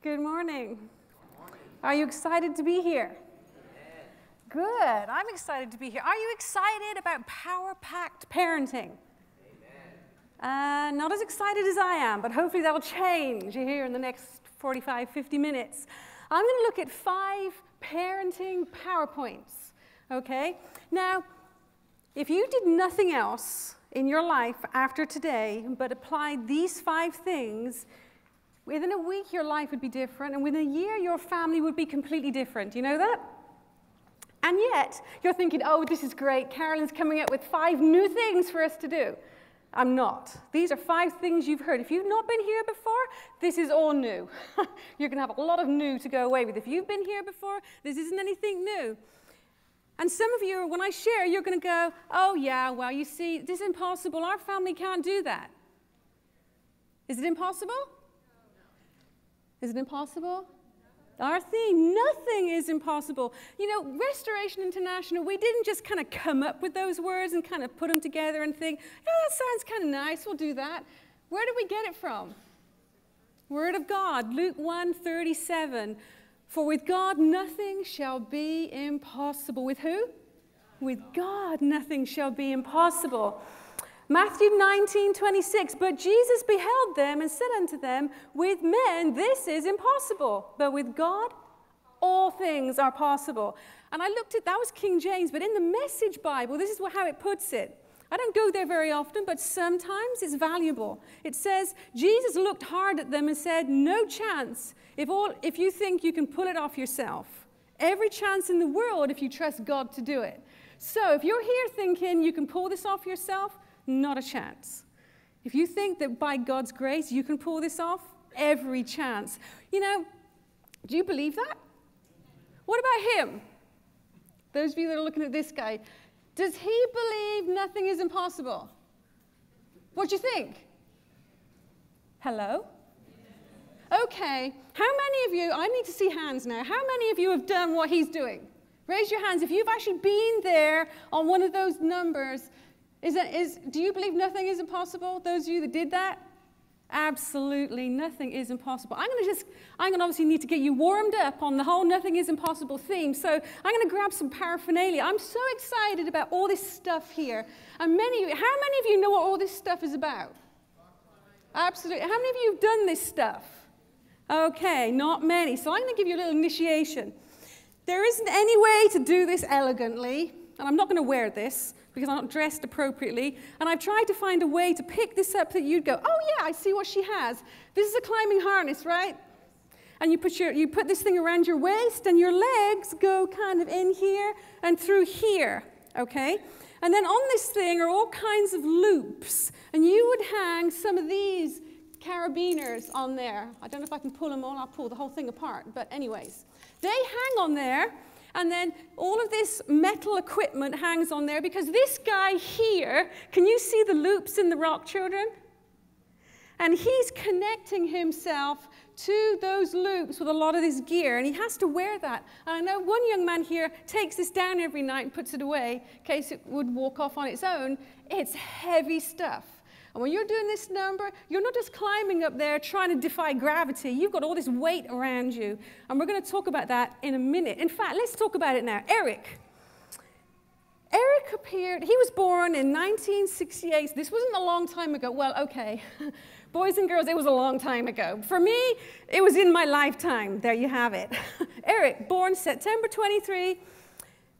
Good morning. Are you excited to be here? Good. I'm excited to be here. Are you excited about power packed parenting? Uh, not as excited as I am, but hopefully that'll change here in the next 45, 50 minutes. I'm going to look at five parenting PowerPoints. Okay? Now, if you did nothing else in your life after today but applied these five things, within a week your life would be different, and within a year your family would be completely different. Do you know that? And yet, you're thinking, oh, this is great. Carolyn's coming up with five new things for us to do. I'm not. These are five things you've heard. If you've not been here before, this is all new. you're going to have a lot of new to go away with. If you've been here before, this isn't anything new. And some of you, when I share, you're going to go, oh, yeah, well, you see, this is impossible. Our family can't do that. Is it impossible? Is it impossible? Our theme, nothing is impossible. You know, Restoration International, we didn't just kind of come up with those words and kind of put them together and think, oh, that sounds kind of nice, we'll do that. Where did we get it from? Word of God, Luke 1 37. For with God nothing shall be impossible. With who? With God nothing shall be impossible. Matthew 19, 26. But Jesus beheld them and said unto them, With men this is impossible, but with God all things are possible. And I looked at that was King James, but in the Message Bible, this is how it puts it. I don't go there very often, but sometimes it's valuable. It says, Jesus looked hard at them and said, No chance if, all, if you think you can pull it off yourself. Every chance in the world if you trust God to do it. So if you're here thinking you can pull this off yourself, not a chance. If you think that by God's grace you can pull this off, every chance. You know, do you believe that? What about him? Those of you that are looking at this guy, does he believe nothing is impossible? What do you think? Hello? Okay, how many of you, I need to see hands now, how many of you have done what he's doing? Raise your hands if you've actually been there on one of those numbers is that, is, do you believe nothing is impossible? Those of you that did that? Absolutely nothing is impossible. I'm going to just, I'm going to obviously need to get you warmed up on the whole nothing is impossible theme. So I'm going to grab some paraphernalia. I'm so excited about all this stuff here. And many how many of you know what all this stuff is about? Absolutely. How many of you have done this stuff? Okay, not many. So I'm going to give you a little initiation. There isn't any way to do this elegantly, and I'm not going to wear this because I'm not dressed appropriately. And I've tried to find a way to pick this up that you'd go, oh, yeah, I see what she has. This is a climbing harness, right? And you put, your, you put this thing around your waist, and your legs go kind of in here and through here, okay? And then on this thing are all kinds of loops. And you would hang some of these carabiners on there. I don't know if I can pull them all. I'll pull the whole thing apart. But anyways, they hang on there and then all of this metal equipment hangs on there because this guy here, can you see the loops in the rock, children? And he's connecting himself to those loops with a lot of this gear, and he has to wear that. And I know one young man here takes this down every night and puts it away in case it would walk off on its own. It's heavy stuff. And when you're doing this number, you're not just climbing up there trying to defy gravity. You've got all this weight around you. And we're going to talk about that in a minute. In fact, let's talk about it now. Eric. Eric appeared, he was born in 1968. This wasn't a long time ago. Well, okay. Boys and girls, it was a long time ago. For me, it was in my lifetime. There you have it. Eric, born September 23,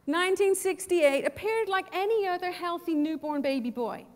1968, appeared like any other healthy newborn baby boy.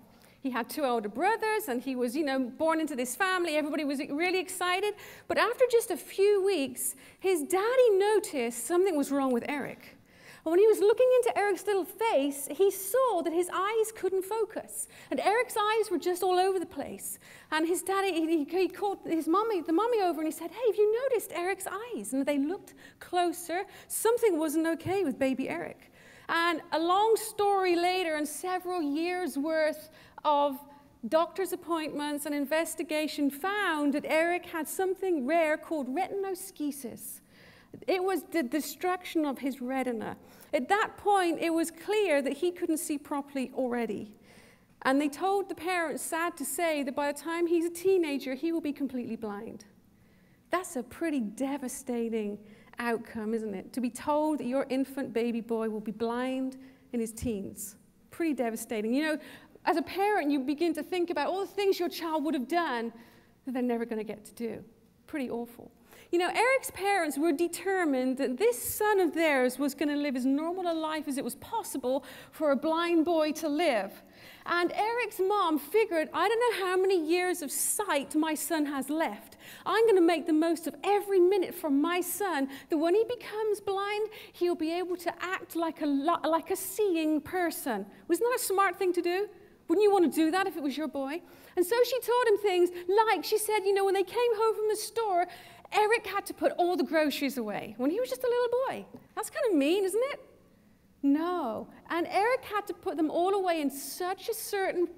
He had two older brothers, and he was, you know, born into this family. Everybody was really excited. But after just a few weeks, his daddy noticed something was wrong with Eric. And when he was looking into Eric's little face, he saw that his eyes couldn't focus. And Eric's eyes were just all over the place. And his daddy, he, he called his mommy, the mommy over, and he said, Hey, have you noticed Eric's eyes? And they looked closer. Something wasn't okay with baby Eric. And a long story later, and several years worth of doctor's appointments and investigation found that Eric had something rare called retinoschisis. It was the destruction of his retina. At that point, it was clear that he couldn't see properly already. And they told the parents, sad to say, that by the time he's a teenager, he will be completely blind. That's a pretty devastating outcome, isn't it? To be told that your infant baby boy will be blind in his teens. Pretty devastating. You know, as a parent, you begin to think about all the things your child would have done that they're never going to get to do. Pretty awful. You know, Eric's parents were determined that this son of theirs was going to live as normal a life as it was possible for a blind boy to live. And Eric's mom figured, I don't know how many years of sight my son has left. I'm going to make the most of every minute for my son that when he becomes blind, he'll be able to act like a, like a seeing person. Wasn't that a smart thing to do? Wouldn't you want to do that if it was your boy? And so she taught him things like she said, you know, when they came home from the store, Eric had to put all the groceries away when he was just a little boy. That's kind of mean, isn't it? No. And Eric had to put them all away in such a certain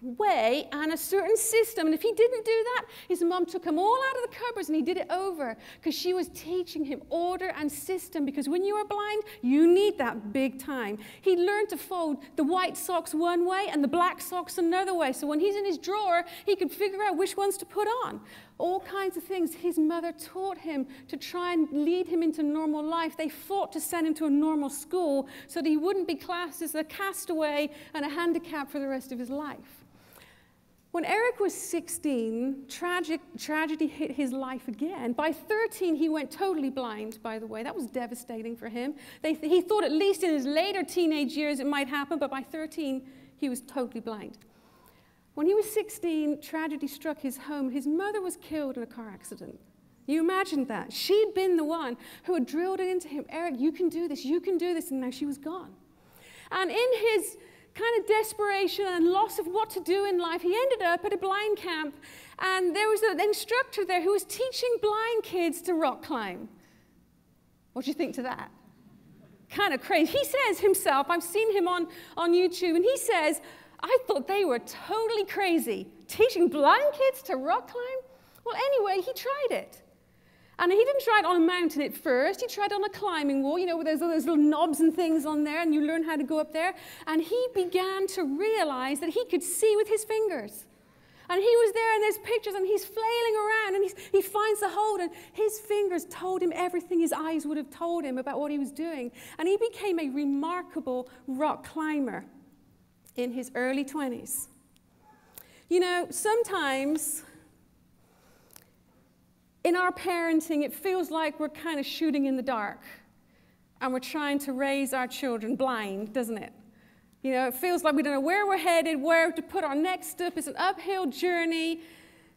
way and a certain system. And if he didn't do that, his mom took him all out of the cupboards and he did it over because she was teaching him order and system. Because when you are blind, you need that big time. He learned to fold the white socks one way and the black socks another way. So when he's in his drawer, he could figure out which ones to put on. All kinds of things his mother taught him to try and lead him into normal life. They fought to send him to a normal school so that he wouldn't be classed as a castaway and a handicap for the rest of his life. When Eric was 16, tragic, tragedy hit his life again. By 13, he went totally blind, by the way. That was devastating for him. Th he thought at least in his later teenage years it might happen, but by 13, he was totally blind. When he was 16, tragedy struck his home. His mother was killed in a car accident. You imagine that. She'd been the one who had drilled it into him Eric, you can do this, you can do this, and now she was gone. And in his kind of desperation and loss of what to do in life, he ended up at a blind camp. And there was an instructor there who was teaching blind kids to rock climb. What do you think to that? Kind of crazy. He says himself, I've seen him on, on YouTube, and he says, I thought they were totally crazy. Teaching blind kids to rock climb? Well, anyway, he tried it. And he didn't try it on a mountain at first. He tried on a climbing wall, you know, with those, those little knobs and things on there, and you learn how to go up there. And he began to realize that he could see with his fingers. And he was there, and there's pictures, and he's flailing around, and he finds the hold, and his fingers told him everything his eyes would have told him about what he was doing. And he became a remarkable rock climber in his early 20s. You know, sometimes in our parenting, it feels like we're kind of shooting in the dark and we're trying to raise our children blind, doesn't it? You know, it feels like we don't know where we're headed, where to put our next step. It's an uphill journey.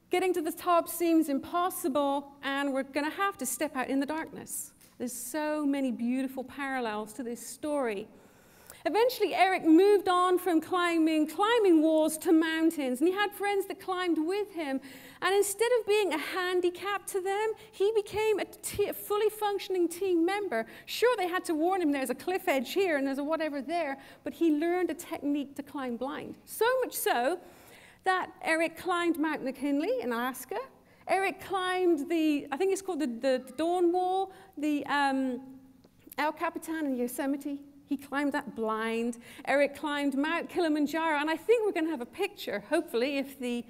Getting to the top seems impossible, and we're going to have to step out in the darkness. There's so many beautiful parallels to this story. Eventually, Eric moved on from climbing, climbing walls to mountains, and he had friends that climbed with him. And instead of being a handicap to them, he became a, a fully functioning team member. Sure, they had to warn him there's a cliff edge here and there's a whatever there, but he learned a technique to climb blind. So much so that Eric climbed Mount McKinley in Alaska. Eric climbed the, I think it's called the, the Dawn Wall, the um, El Capitan in Yosemite. He climbed that blind. Eric climbed Mount Kilimanjaro. And I think we're going to have a picture, hopefully, if the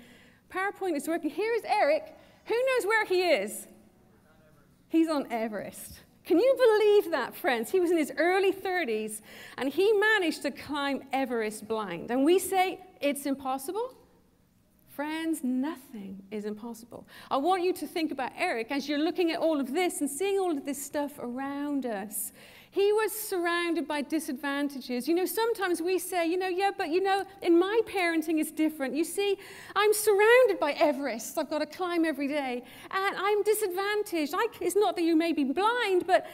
PowerPoint is working. Here's Eric. Who knows where he is? He's on Everest. Can you believe that, friends? He was in his early 30s and he managed to climb Everest blind. And we say it's impossible. Friends, nothing is impossible. I want you to think about Eric as you're looking at all of this and seeing all of this stuff around us. He was surrounded by disadvantages. You know, sometimes we say, you know, yeah, but you know, in my parenting it's different. You see, I'm surrounded by Everest. I've got to climb every day. And I'm disadvantaged. I, it's not that you may be blind, but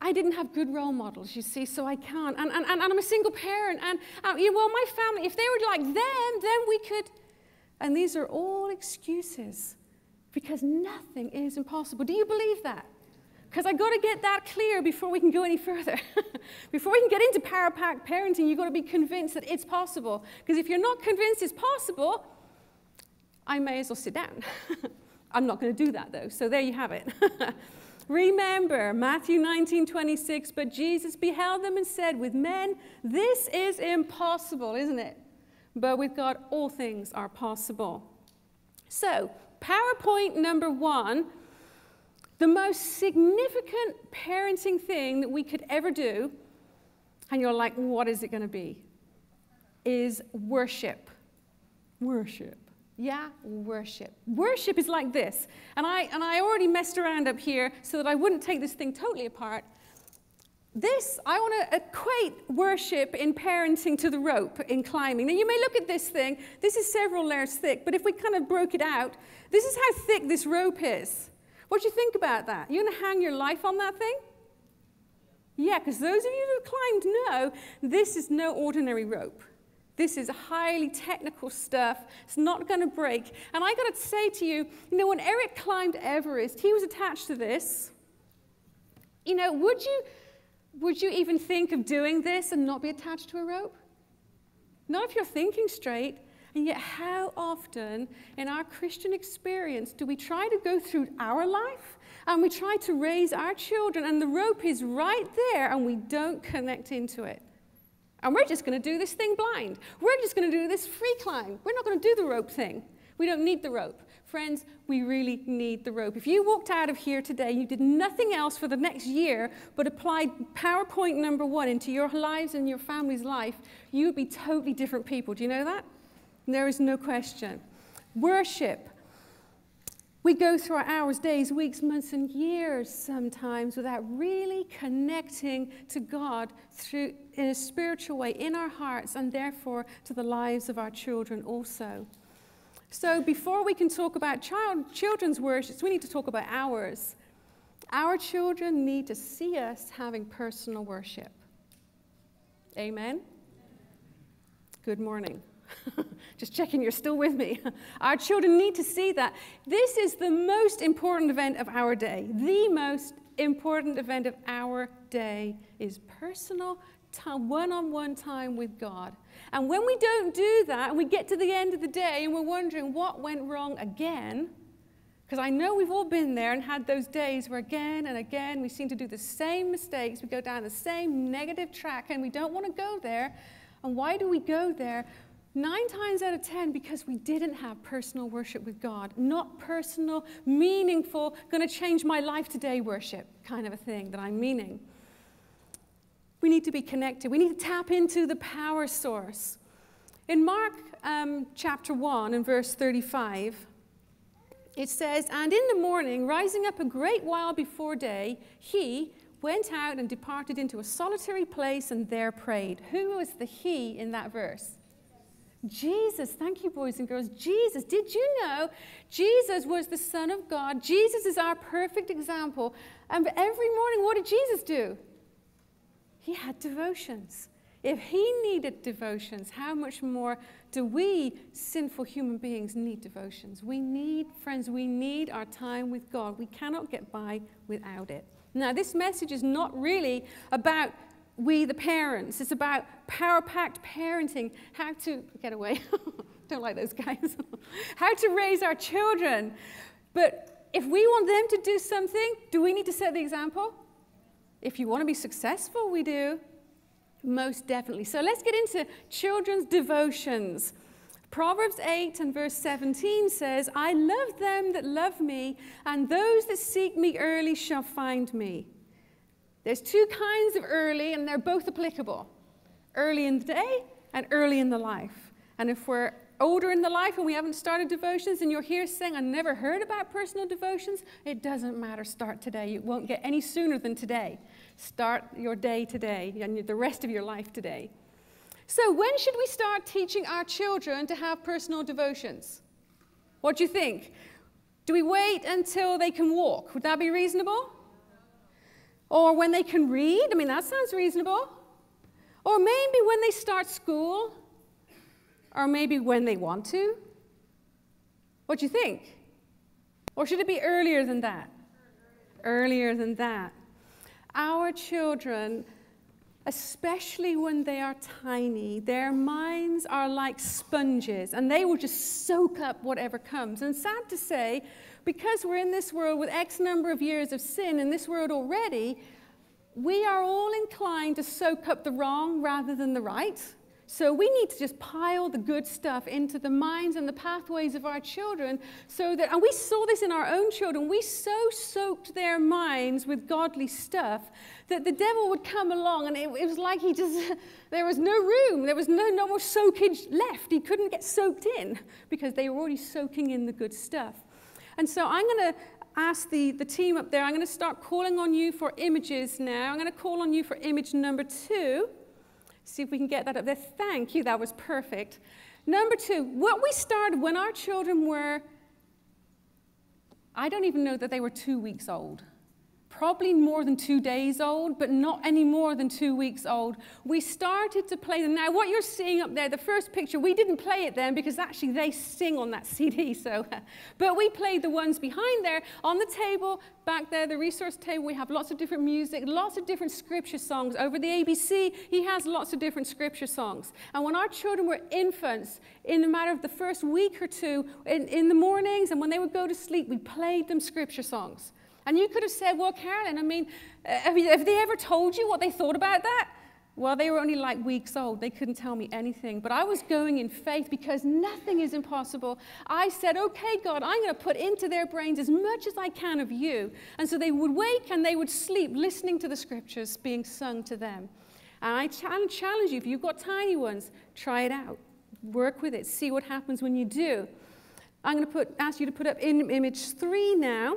I didn't have good role models, you see, so I can't. And, and, and I'm a single parent. And, uh, you know, well, my family, if they were like them, then we could. And these are all excuses because nothing is impossible. Do you believe that? Because I've got to get that clear before we can go any further. before we can get into power pack parenting, you've got to be convinced that it's possible. Because if you're not convinced it's possible, I may as well sit down. I'm not going to do that though, so there you have it. Remember Matthew 19, 26, but Jesus beheld them and said, With men, this is impossible, isn't it? But with God, all things are possible. So, PowerPoint number one the most significant parenting thing that we could ever do, and you're like, what is it going to be? Is worship. Worship. Yeah, worship. Worship is like this. And I, and I already messed around up here so that I wouldn't take this thing totally apart. This, I want to equate worship in parenting to the rope in climbing. Now, you may look at this thing, this is several layers thick, but if we kind of broke it out, this is how thick this rope is. What do you think about that? You're going to hang your life on that thing? Yeah, because those of you who climbed know this is no ordinary rope. This is highly technical stuff. It's not going to break. And I got to say to you, you know, when Eric climbed Everest, he was attached to this. You know, would you would you even think of doing this and not be attached to a rope? Not if you're thinking straight. And yet, how often in our Christian experience do we try to go through our life and we try to raise our children, and the rope is right there, and we don't connect into it? And we're just going to do this thing blind. We're just going to do this free climb. We're not going to do the rope thing. We don't need the rope. Friends, we really need the rope. If you walked out of here today, you did nothing else for the next year but applied PowerPoint number one into your lives and your family's life, you would be totally different people. Do you know that? There is no question. Worship. We go through our hours, days, weeks, months, and years sometimes without really connecting to God through in a spiritual way in our hearts and therefore to the lives of our children also. So before we can talk about child, children's worship, we need to talk about ours. Our children need to see us having personal worship. Amen? Good morning. Just checking you're still with me. Our children need to see that. This is the most important event of our day. The most important event of our day is personal time, one on one time with God. And when we don't do that and we get to the end of the day and we're wondering what went wrong again, because I know we've all been there and had those days where again and again we seem to do the same mistakes, we go down the same negative track and we don't want to go there. And why do we go there? Nine times out of ten, because we didn't have personal worship with God, not personal, meaningful, going to change my life today worship kind of a thing that I'm meaning. We need to be connected. We need to tap into the power source. In Mark um, chapter 1 and verse 35, it says, And in the morning, rising up a great while before day, he went out and departed into a solitary place and there prayed. Who was the he in that verse? Jesus, thank you, boys and girls. Jesus, did you know Jesus was the Son of God? Jesus is our perfect example. And every morning, what did Jesus do? He had devotions. If he needed devotions, how much more do we, sinful human beings, need devotions? We need, friends, we need our time with God. We cannot get by without it. Now, this message is not really about we, the parents, it's about power packed parenting, how to get away. Don't like those guys. how to raise our children. But if we want them to do something, do we need to set the example? If you want to be successful, we do. Most definitely. So let's get into children's devotions. Proverbs 8 and verse 17 says, I love them that love me, and those that seek me early shall find me. There's two kinds of early, and they're both applicable early in the day and early in the life. And if we're older in the life and we haven't started devotions and you're here saying, I never heard about personal devotions, it doesn't matter. Start today. You won't get any sooner than today. Start your day today and the rest of your life today. So, when should we start teaching our children to have personal devotions? What do you think? Do we wait until they can walk? Would that be reasonable? Or when they can read? I mean, that sounds reasonable. Or maybe when they start school or maybe when they want to? What do you think? Or should it be earlier than that? Earlier than that. Our children, especially when they are tiny, their minds are like sponges and they will just soak up whatever comes. And sad to say, because we're in this world with X number of years of sin in this world already, we are all inclined to soak up the wrong rather than the right. So we need to just pile the good stuff into the minds and the pathways of our children so that, and we saw this in our own children, we so soaked their minds with godly stuff that the devil would come along and it, it was like he just, there was no room, there was no, no more soakage left. He couldn't get soaked in because they were already soaking in the good stuff. And so I'm going to ask the, the team up there, I'm going to start calling on you for images now. I'm going to call on you for image number two. See if we can get that up there. Thank you, that was perfect. Number two, what we started when our children were, I don't even know that they were two weeks old probably more than two days old, but not any more than two weeks old. We started to play them. Now, what you're seeing up there, the first picture, we didn't play it then because actually they sing on that CD. So, but we played the ones behind there on the table back there, the resource table. We have lots of different music, lots of different scripture songs. Over the ABC, he has lots of different scripture songs. And when our children were infants, in the matter of the first week or two, in, in the mornings and when they would go to sleep, we played them scripture songs. And you could have said, Well, Carolyn, I mean, uh, have, they ever told you what they thought about that? Well, they were only like weeks old. They couldn't tell me anything. But I was going in faith because nothing is impossible. I said, Okay, God, I'm going to put into their brains as much as I can of you. And so they would wake and they would sleep listening to the scriptures being sung to them. And I challenge you, if you've got tiny ones, try it out. Work with it. See what happens when you do. I'm going to put, ask you to put up in image three now.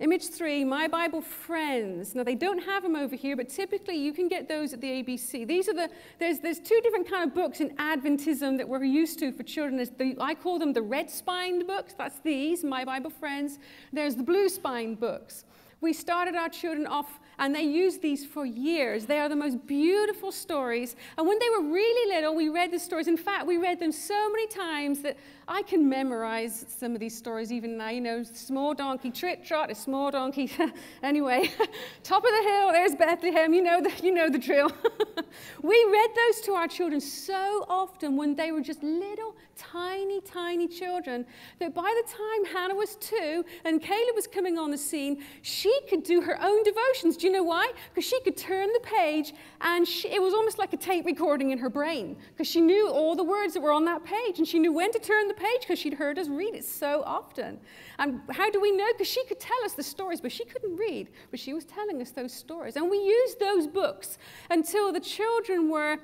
Image three, My Bible Friends. Now, they don't have them over here, but typically you can get those at the ABC. These are the, there's, there's two different kind of books in Adventism that we're used to for children. The, I call them the red-spined books. That's these, My Bible Friends. There's the blue-spined books. We started our children off and they used these for years. They are the most beautiful stories. And when they were really little, we read the stories. In fact, we read them so many times that I can memorize some of these stories even now. You know, small donkey, trit trot, a small donkey. anyway, top of the hill, there's Bethlehem. You know the, you know the drill. we read those to our children so often when they were just little, tiny, tiny children that by the time Hannah was two and Caleb was coming on the scene, she could do her own devotions. Do you know why? Because she could turn the page and she, it was almost like a tape recording in her brain because she knew all the words that were on that page and she knew when to turn the page because she'd heard us read it so often. And how do we know? Because she could tell us the stories, but she couldn't read, but she was telling us those stories. And we used those books until the children were,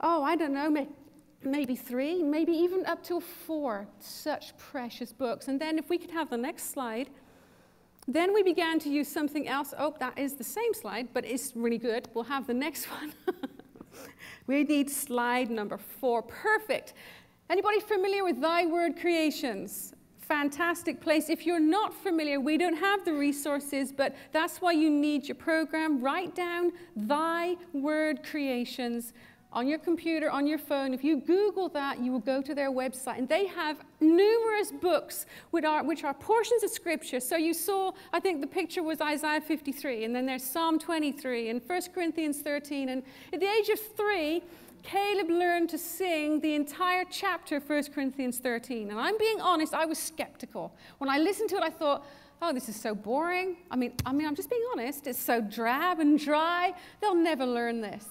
oh, I don't know, maybe three, maybe even up to four. Such precious books. And then if we could have the next slide. Then we began to use something else. Oh, that is the same slide, but it's really good. We'll have the next one. we need slide number four. Perfect. Anybody familiar with Thy Word Creations? Fantastic place. If you're not familiar, we don't have the resources, but that's why you need your program. Write down Thy Word Creations on your computer, on your phone. If you Google that, you will go to their website. And they have numerous books which are, which are portions of Scripture. So you saw, I think the picture was Isaiah 53, and then there's Psalm 23, and 1 Corinthians 13. And at the age of three, Caleb learned to sing the entire chapter of 1 Corinthians 13. And I'm being honest, I was skeptical. When I listened to it, I thought, oh, this is so boring. I mean, I mean, I'm just being honest. It's so drab and dry. They'll never learn this.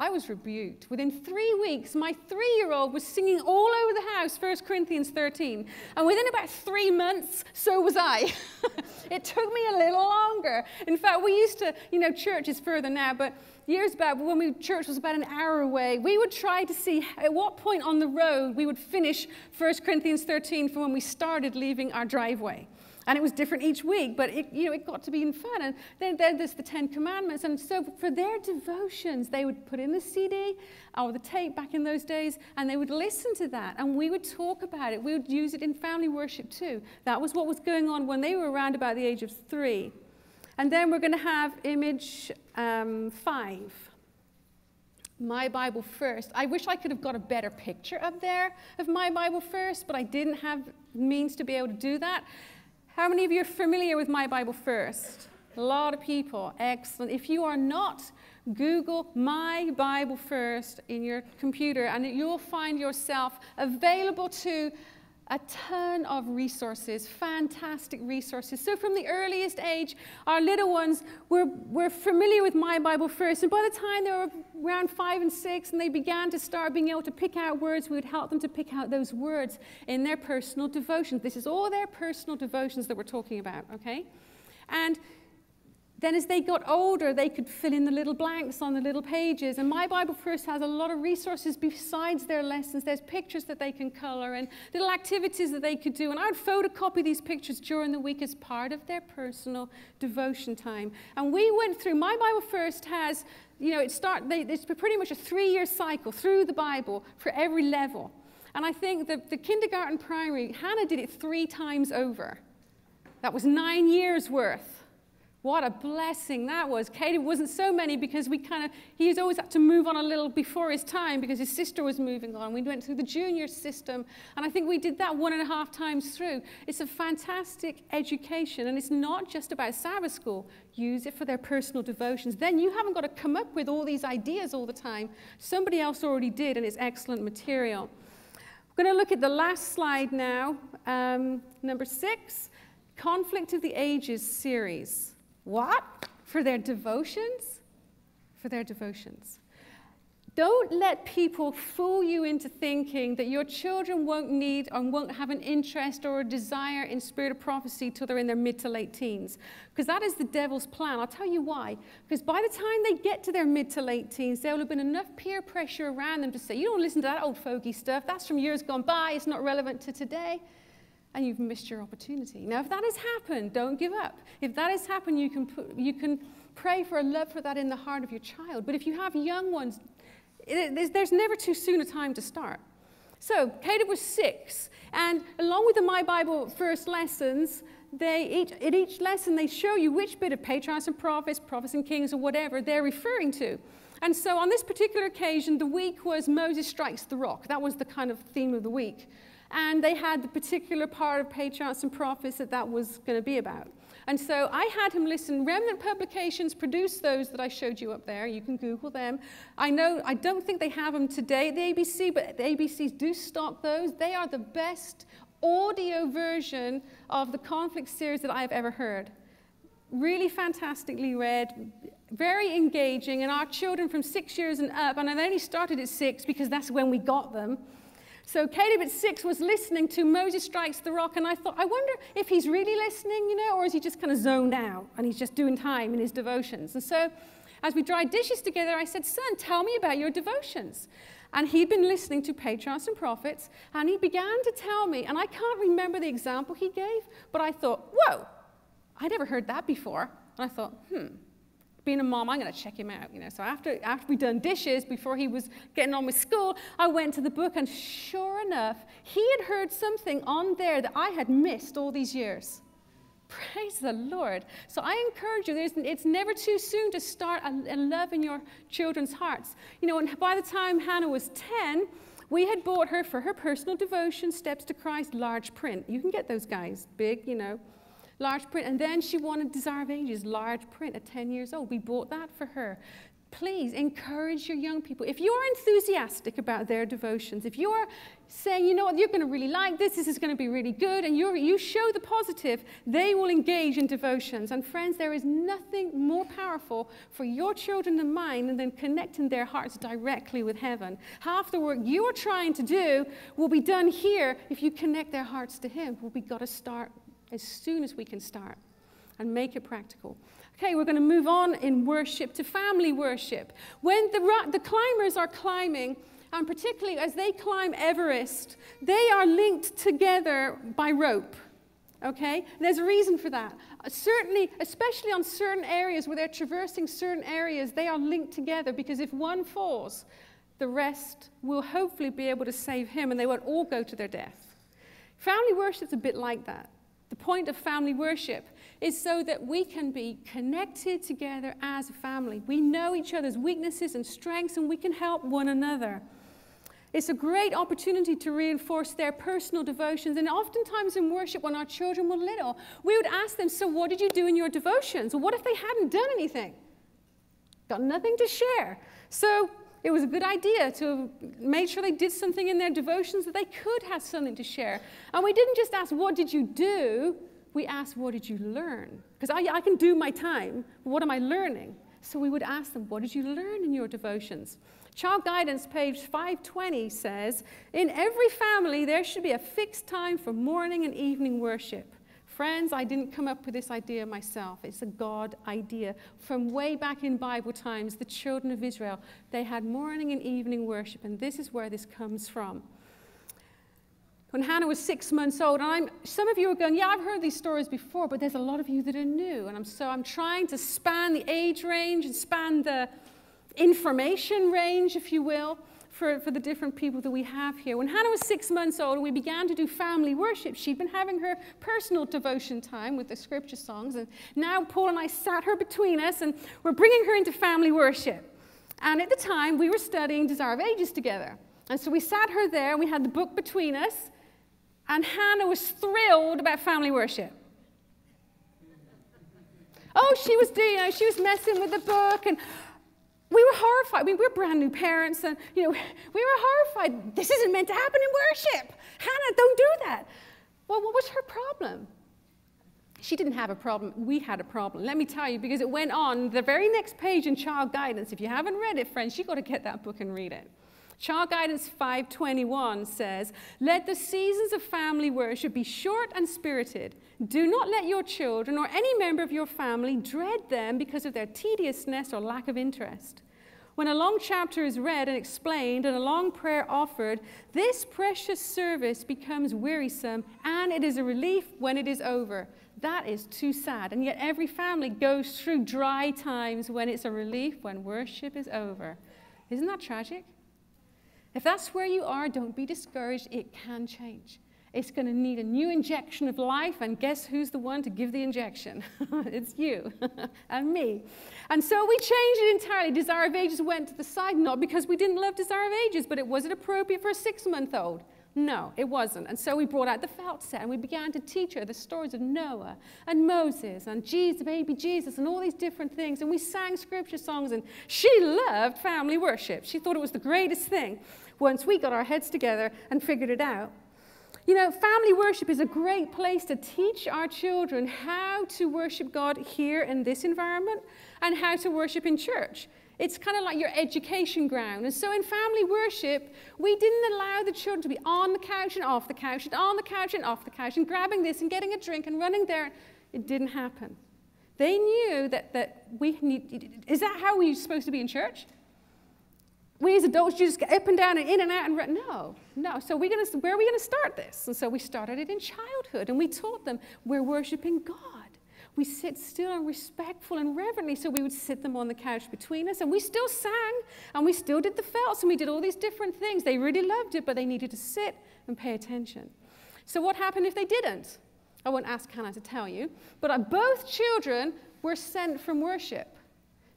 I was rebuked. Within three weeks, my three year old was singing all over the house 1 Corinthians 13. And within about three months, so was I. it took me a little longer. In fact, we used to, you know, church is further now, but years back, when we, church was about an hour away, we would try to see at what point on the road we would finish 1 Corinthians 13 from when we started leaving our driveway. And it was different each week, but it, you know, it got to be in fun. And then, then there's the Ten Commandments. And so for their devotions, they would put in the CD or the tape back in those days, and they would listen to that. And we would talk about it. We would use it in family worship too. That was what was going on when they were around about the age of three. And then we're going to have image um, five. My Bible First. I wish I could have got a better picture up there of My Bible First, but I didn't have means to be able to do that. How many of you are familiar with My Bible First? A lot of people. Excellent. If you are not, Google My Bible First in your computer, and you'll find yourself available to a ton of resources, fantastic resources. So, from the earliest age, our little ones were, were familiar with My Bible First. And by the time they were around five and six and they began to start being able to pick out words, we would help them to pick out those words in their personal devotions. This is all their personal devotions that we're talking about, okay? And then, as they got older, they could fill in the little blanks on the little pages. And My Bible First has a lot of resources besides their lessons. There's pictures that they can color and little activities that they could do. And I would photocopy these pictures during the week as part of their personal devotion time. And we went through, My Bible First has, you know, it start, they, it's pretty much a three year cycle through the Bible for every level. And I think that the kindergarten primary, Hannah did it three times over. That was nine years worth. What a blessing that was. Caleb wasn't so many because we kind of, he always had to move on a little before his time because his sister was moving on. We went through the junior system, and I think we did that one and a half times through. It's a fantastic education, and it's not just about Sabbath school. Use it for their personal devotions. Then you haven't got to come up with all these ideas all the time. Somebody else already did, and it's excellent material. We're going to look at the last slide now, um, number six Conflict of the Ages series. What? For their devotions? For their devotions. Don't let people fool you into thinking that your children won't need and won't have an interest or a desire in spirit of prophecy till they're in their mid to late teens. Because that is the devil's plan. I'll tell you why. Because by the time they get to their mid to late teens, there will have been enough peer pressure around them to say, you don't listen to that old fogey stuff. That's from years gone by. It's not relevant to today and you've missed your opportunity. Now, if that has happened, don't give up. If that has happened, you can, put, you can pray for a love for that in the heart of your child. But if you have young ones, it, there's, there's never too soon a time to start. So, Caleb was six, and along with the My Bible First lessons, they each, in each lesson they show you which bit of patriarchs and prophets, prophets and kings, or whatever they're referring to. And so on this particular occasion, the week was Moses strikes the rock. That was the kind of theme of the week and they had the particular part of patriarchs and prophets that that was going to be about. And so I had him listen. Remnant Publications produced those that I showed you up there. You can Google them. I know, I don't think they have them today at the ABC, but the ABCs do stock those. They are the best audio version of the conflict series that I've ever heard. Really fantastically read, very engaging, and our children from six years and up, and I only started at six because that's when we got them. So Caleb at six was listening to Moses Strikes the Rock, and I thought, I wonder if he's really listening, you know, or is he just kind of zoned out and he's just doing time in his devotions? And so as we dried dishes together, I said, Son, tell me about your devotions. And he'd been listening to patriarchs and prophets, and he began to tell me, and I can't remember the example he gave, but I thought, whoa, I never heard that before. And I thought, hmm, being a mom, I'm going to check him out. You know, so after after we'd done dishes, before he was getting on with school, I went to the book, and sure enough, he had heard something on there that I had missed all these years. Praise the Lord. So I encourage you, it's never too soon to start a, a love in your children's hearts. You know, and by the time Hannah was 10, we had bought her for her personal devotion, Steps to Christ, large print. You can get those guys, big, you know, large print. And then she wanted Desire of Ages, large print at 10 years old. We bought that for her. Please encourage your young people. If you are enthusiastic about their devotions, if you are saying, you know what, you're going to really like this, this is going to be really good, and you you show the positive, they will engage in devotions. And friends, there is nothing more powerful for your children than mine than connecting their hearts directly with heaven. Half the work you're trying to do will be done here if you connect their hearts to Him. Well, we've got to start as soon as we can start and make it practical. Okay, we're going to move on in worship to family worship. When the, the climbers are climbing, and particularly as they climb Everest, they are linked together by rope. Okay? There's a reason for that. Certainly, especially on certain areas where they're traversing certain areas, they are linked together because if one falls, the rest will hopefully be able to save him and they won't all go to their death. Family worship is a bit like that. The point of family worship is so that we can be connected together as a family. We know each other's weaknesses and strengths, and we can help one another. It's a great opportunity to reinforce their personal devotions. And oftentimes in worship, when our children were little, we would ask them, So, what did you do in your devotions? Or what if they hadn't done anything? Got nothing to share. So, it was a good idea to make sure they did something in their devotions that they could have something to share. And we didn't just ask, What did you do? We asked, What did you learn? Because I, I can do my time, but what am I learning? So we would ask them, What did you learn in your devotions? Child Guidance, page 520 says In every family, there should be a fixed time for morning and evening worship. Friends, I didn't come up with this idea myself. It's a God idea. From way back in Bible times, the children of Israel, they had morning and evening worship, and this is where this comes from. When Hannah was six months old, and I'm, some of you are going, Yeah, I've heard these stories before, but there's a lot of you that are new. And I'm, so I'm trying to span the age range and span the information range, if you will for, for the different people that we have here. When Hannah was six months old we began to do family worship, she'd been having her personal devotion time with the scripture songs. And now Paul and I sat her between us and we're bringing her into family worship. And at the time, we were studying Desire of Ages together. And so we sat her there, and we had the book between us, and Hannah was thrilled about family worship. Oh, she was, you know, she was messing with the book, and we were horrified. I mean, we're brand new parents, and you know, we were horrified. This isn't meant to happen in worship. Hannah, don't do that. Well, what was her problem? She didn't have a problem. We had a problem. Let me tell you, because it went on the very next page in Child Guidance. If you haven't read it, friends, you've got to get that book and read it. Child Guidance 521 says, Let the seasons of family worship be short and spirited. Do not let your children or any member of your family dread them because of their tediousness or lack of interest. When a long chapter is read and explained and a long prayer offered, this precious service becomes wearisome and it is a relief when it is over. That is too sad. And yet, every family goes through dry times when it's a relief when worship is over. Isn't that tragic? If that's where you are, don't be discouraged. It can change. It's going to need a new injection of life, and guess who's the one to give the injection? it's you and me. And so we changed it entirely. Desire of Ages went to the side, not because we didn't love Desire of Ages, but it wasn't appropriate for a six month old. No, it wasn't. And so we brought out the felt set and we began to teach her the stories of Noah and Moses and Jesus, baby Jesus, and all these different things. And we sang scripture songs, and she loved family worship. She thought it was the greatest thing once we got our heads together and figured it out. You know, family worship is a great place to teach our children how to worship God here in this environment and how to worship in church. It's kind of like your education ground. And so in family worship, we didn't allow the children to be on the couch and off the couch and on the couch and off the couch and grabbing this and getting a drink and running there. It didn't happen. They knew that, that we need, is that how we're supposed to be in church? we as adults just get up and down and in and out and run. No, no. So we're gonna, where are we going to start this? And so we started it in childhood and we taught them we're worshiping God. We sit still and respectful and reverently. So we would sit them on the couch between us and we still sang and we still did the felts and we did all these different things. They really loved it, but they needed to sit and pay attention. So what happened if they didn't? I won't ask Hannah to tell you, but uh, both children were sent from worship,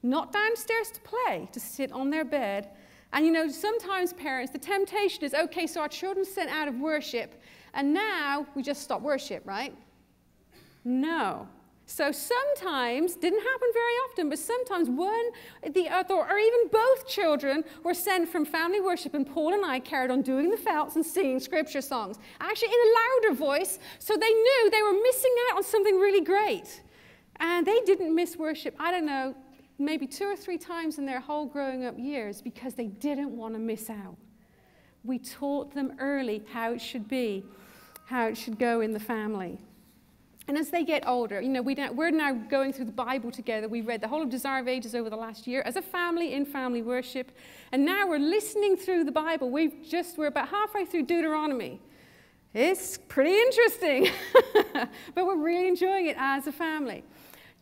not downstairs to play, to sit on their bed and you know, sometimes parents, the temptation is okay, so our children sent out of worship, and now we just stop worship, right? No. So sometimes, didn't happen very often, but sometimes one, the other, or even both children were sent from family worship, and Paul and I carried on doing the felts and singing scripture songs, actually in a louder voice, so they knew they were missing out on something really great. And they didn't miss worship, I don't know, maybe two or three times in their whole growing up years because they didn't want to miss out. We taught them early how it should be, how it should go in the family. And as they get older, you know, we we're now going through the Bible together. We read the whole of Desire of Ages over the last year as a family in family worship. And now we're listening through the Bible. We've just, we're about halfway through Deuteronomy. It's pretty interesting, but we're really enjoying it as a family.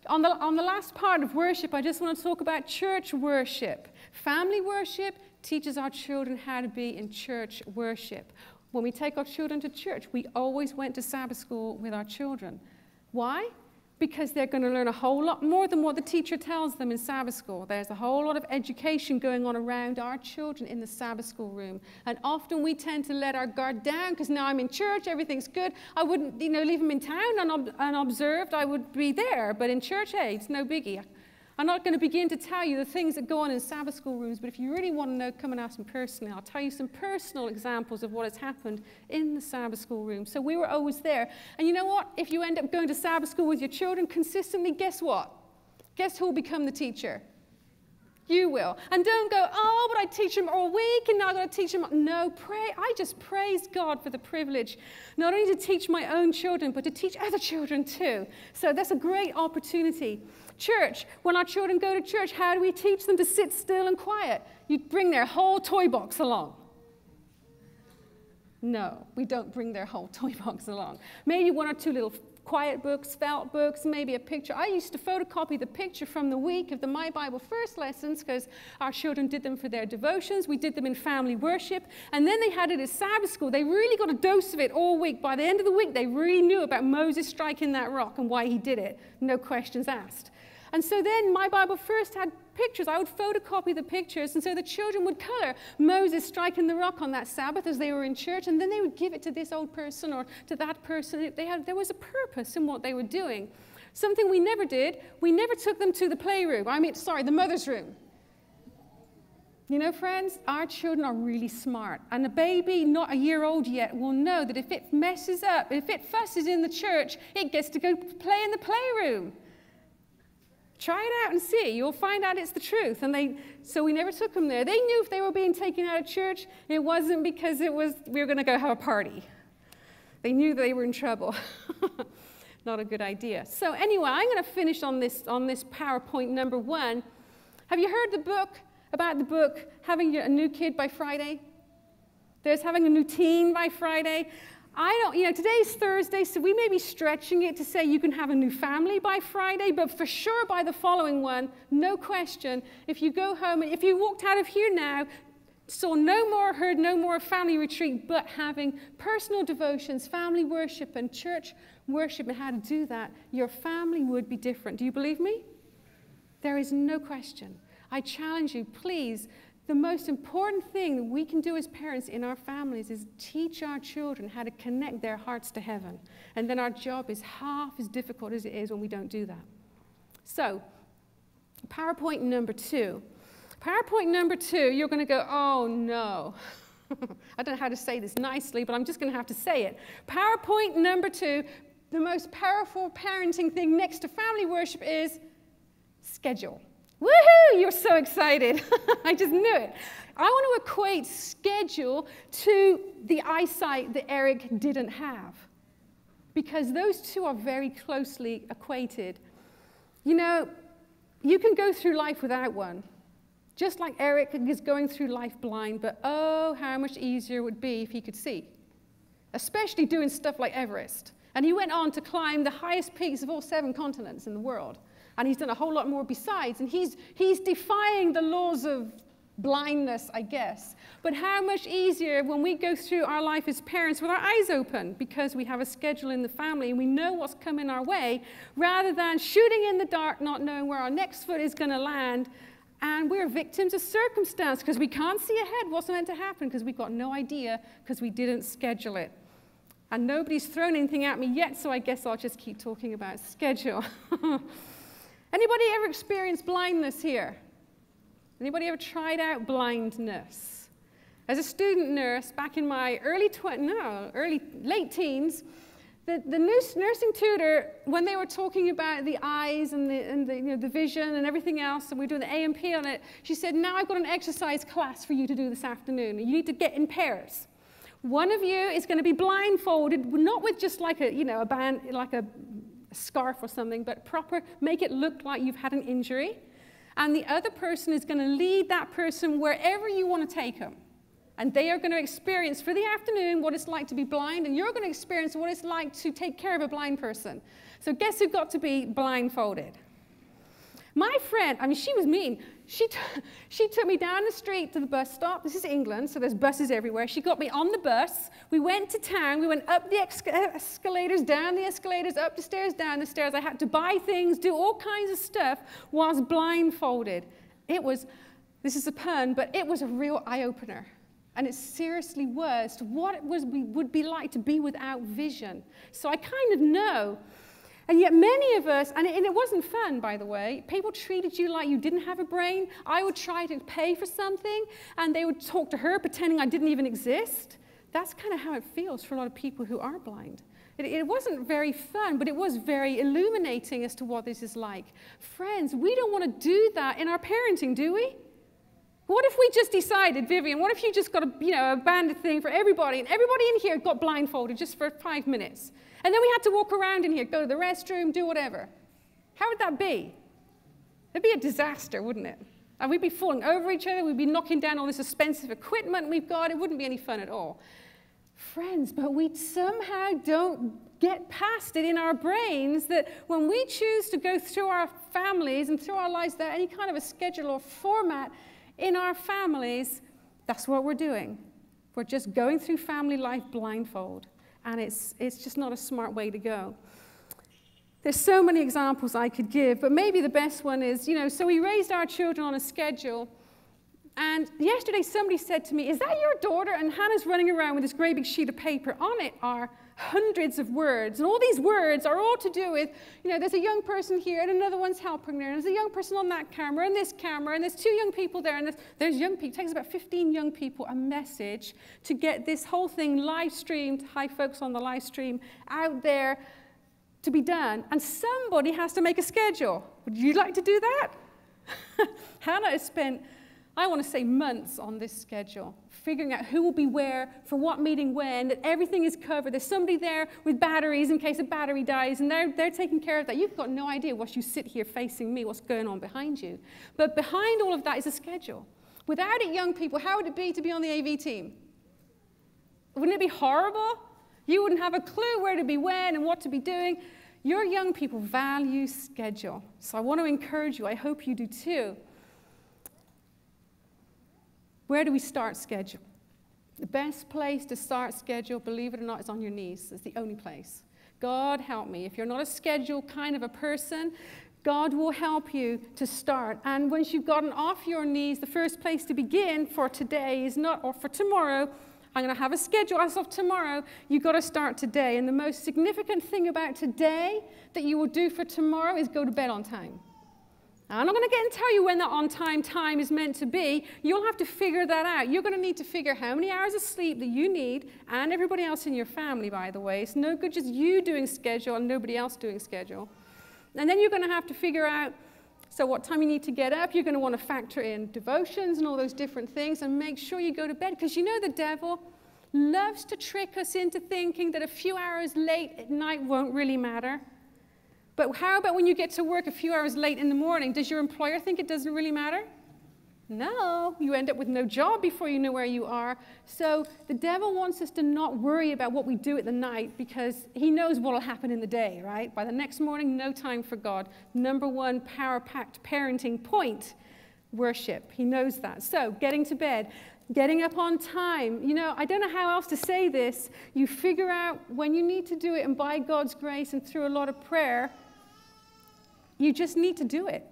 On the, on the last part of worship, I just want to talk about church worship. Family worship teaches our children how to be in church worship. When we take our children to church, we always went to Sabbath school with our children. Why? because they're going to learn a whole lot more than what the teacher tells them in Sabbath school. There's a whole lot of education going on around our children in the Sabbath school room. And often we tend to let our guard down because now I'm in church, everything's good. I wouldn't, you know, leave them in town unob- unobserved. I would be there. But in church, hey, it's no biggie. I'm not going to begin to tell you the things that go on in Sabbath school rooms, but if you really want to know, come and ask me personally. I'll tell you some personal examples of what has happened in the Sabbath school room. So we were always there. And you know what? If you end up going to Sabbath school with your children consistently, guess what? Guess who will become the teacher? You will. And don't go, oh, but I teach them all week and now I've got to teach them. No, pray. I just praise God for the privilege not only to teach my own children, but to teach other children too. So that's a great opportunity. Church, when our children go to church, how do we teach them to sit still and quiet? You bring their whole toy box along. No, we don't bring their whole toy box along. Maybe one or two little quiet books, felt books, maybe a picture. I used to photocopy the picture from the week of the My Bible First lessons because our children did them for their devotions. We did them in family worship. And then they had it at Sabbath school. They really got a dose of it all week. By the end of the week, they really knew about Moses striking that rock and why he did it. No questions asked. And so then my Bible First had pictures. I would photocopy the pictures, and so the children would color Moses striking the rock on that Sabbath as they were in church, and then they would give it to this old person or to that person. They had, there was a purpose in what they were doing. Something we never did, we never took them to the playroom. I mean, sorry, the mother's room. You know, friends, our children are really smart. And a baby, not a year old yet, will know that if it messes up, if it fusses in the church, it gets to go play in the playroom. Try it out and see. You'll find out it's the truth. And they, so we never took them there. They knew if they were being taken out of church, it wasn't because it was we were going to go have a party. They knew they were in trouble. Not a good idea. So anyway, I'm going to finish on this on this PowerPoint number one. Have you heard the book about the book having a new kid by Friday? There's having a new teen by Friday. I don't, you know, today's Thursday, so we may be stretching it to say you can have a new family by Friday, but for sure by the following one, no question, if you go home and if you walked out of here now, saw no more, heard no more family retreat, but having personal devotions, family worship, and church worship, and how to do that, your family would be different. Do you believe me? There is no question. I challenge you, please the most important thing that we can do as parents in our families is teach our children how to connect their hearts to heaven. And then our job is half as difficult as it is when we don't do that. So, PowerPoint number two. PowerPoint number two, you're going to go, oh no. I don't know how to say this nicely, but I'm just going to have to say it. PowerPoint number two, the most powerful parenting thing next to family worship is schedule. Woohoo! You're so excited. I just knew it. I want to equate schedule to the eyesight that Erik didn't have because those two are very closely equated. You know, you can go through life without one, just like Erik is going through life blind, but oh, how much easier it would be if he could see, especially doing stuff like Everest. And he went on to climb the highest peaks of all seven continents in the world. And he's done a whole lot more besides. And he's, he's defying the laws of blindness, I guess. But how much easier when we go through our life as parents with our eyes open because we have a schedule in the family and we know what's coming our way rather than shooting in the dark, not knowing where our next foot is going to land. And we're victims of circumstance because we can't see ahead what's meant to happen because we've got no idea because we didn't schedule it. And nobody's thrown anything at me yet, so I guess I'll just keep talking about schedule. Anybody ever experienced blindness here? Anybody ever tried out blindness? As a student nurse back in my early tw- no, early late teens, the, the nursing tutor, when they were talking about the eyes and, the, and the, you know, the vision and everything else, and we were doing the A&P on it, she said, now I've got an exercise class for you to do this afternoon. You need to get in pairs. One of you is going to be blindfolded, not with just like a, you know, a band, like a a scarf or something, but proper, make it look like you've had an injury. And the other person is going to lead that person wherever you want to take them. And they are going to experience for the afternoon what it's like to be blind, and you're going to experience what it's like to take care of a blind person. So, guess who got to be blindfolded? My friend, I mean, she was mean. She, she took me down the street to the bus stop. This is England, so there's buses everywhere. She got me on the bus. We went to town. We went up the escalators, down the escalators, up the stairs, down the stairs. I had to buy things, do all kinds of stuff whilst blindfolded. It was, this is a pun, but it was a real eye opener. And it seriously was what it was would be like to be without vision. So I kind of know And yet, many of us, and it, and it, wasn't fun, by the way, people treated you like you didn't have a brain. I would try to pay for something, and they would talk to her pretending I didn't even exist. That's kind of how it feels for a lot of people who are blind. It, it wasn't very fun, but it was very illuminating as to what this is like. Friends, we don't want to do that in our parenting, do we? What if we just decided, Vivian, what if you just got a, you know, a banded thing for everybody, and everybody in here got blindfolded just for five minutes? And then we had to walk around in here, go to the restroom, do whatever. How would that be? It'd be a disaster, wouldn't it? And we'd be falling over each other, we'd be knocking down all this expensive equipment we've got. It wouldn't be any fun at all. Friends, but we somehow don't get past it in our brains that when we choose to go through our families and through our lives, that any kind of a schedule or format in our families, that's what we're doing. We're just going through family life blindfold. And it's, it's just not a smart way to go. There's so many examples I could give, but maybe the best one is, you know, so we raised our children on a schedule. And yesterday somebody said to me, Is that your daughter? And Hannah's running around with this great big sheet of paper. On it are hundreds of words. And all these words are all to do with, you know, there's a young person here and another one's helping there. And there's a young person on that camera and this camera. And there's two young people there. And there's, there's young people. It takes about 15 young people a message to get this whole thing live streamed. Hi, folks on the live stream out there to be done. And somebody has to make a schedule. Would you like to do that? Hannah has spent, I want to say, months on this schedule figuring out who will be where, for what meeting when, that everything is covered. There's somebody there with batteries in case a battery dies, and they're, they're taking care of that. You've got no idea what you sit here facing me, what's going on behind you. But behind all of that is a schedule. Without it, young people, how would it be to be on the AV team? Wouldn't it be horrible? You wouldn't have a clue where to be when and what to be doing. Your young people value schedule. So I want to encourage you, I hope you do too. Where do we start schedule? The best place to start schedule, believe it or not, is on your knees. It's the only place. God help me. If you're not a schedule kind of a person, God will help you to start. And once you've gotten off your knees, the first place to begin for today is not, or for tomorrow, I'm going to have a schedule as of tomorrow. You've got to start today. And the most significant thing about today that you will do for tomorrow is go to bed on time. I'm not going to get and tell you when that on time time is meant to be. You'll have to figure that out. You're going to need to figure how many hours of sleep that you need, and everybody else in your family, by the way. It's no good just you doing schedule and nobody else doing schedule. And then you're going to have to figure out so what time you need to get up. You're going to want to factor in devotions and all those different things and make sure you go to bed because you know the devil loves to trick us into thinking that a few hours late at night won't really matter. But how about when you get to work a few hours late in the morning? Does your employer think it doesn't really matter? No, you end up with no job before you know where you are. So the devil wants us to not worry about what we do at the night because he knows what will happen in the day, right? By the next morning, no time for God. Number one power packed parenting point worship. He knows that. So getting to bed, getting up on time. You know, I don't know how else to say this. You figure out when you need to do it, and by God's grace and through a lot of prayer, you just need to do it.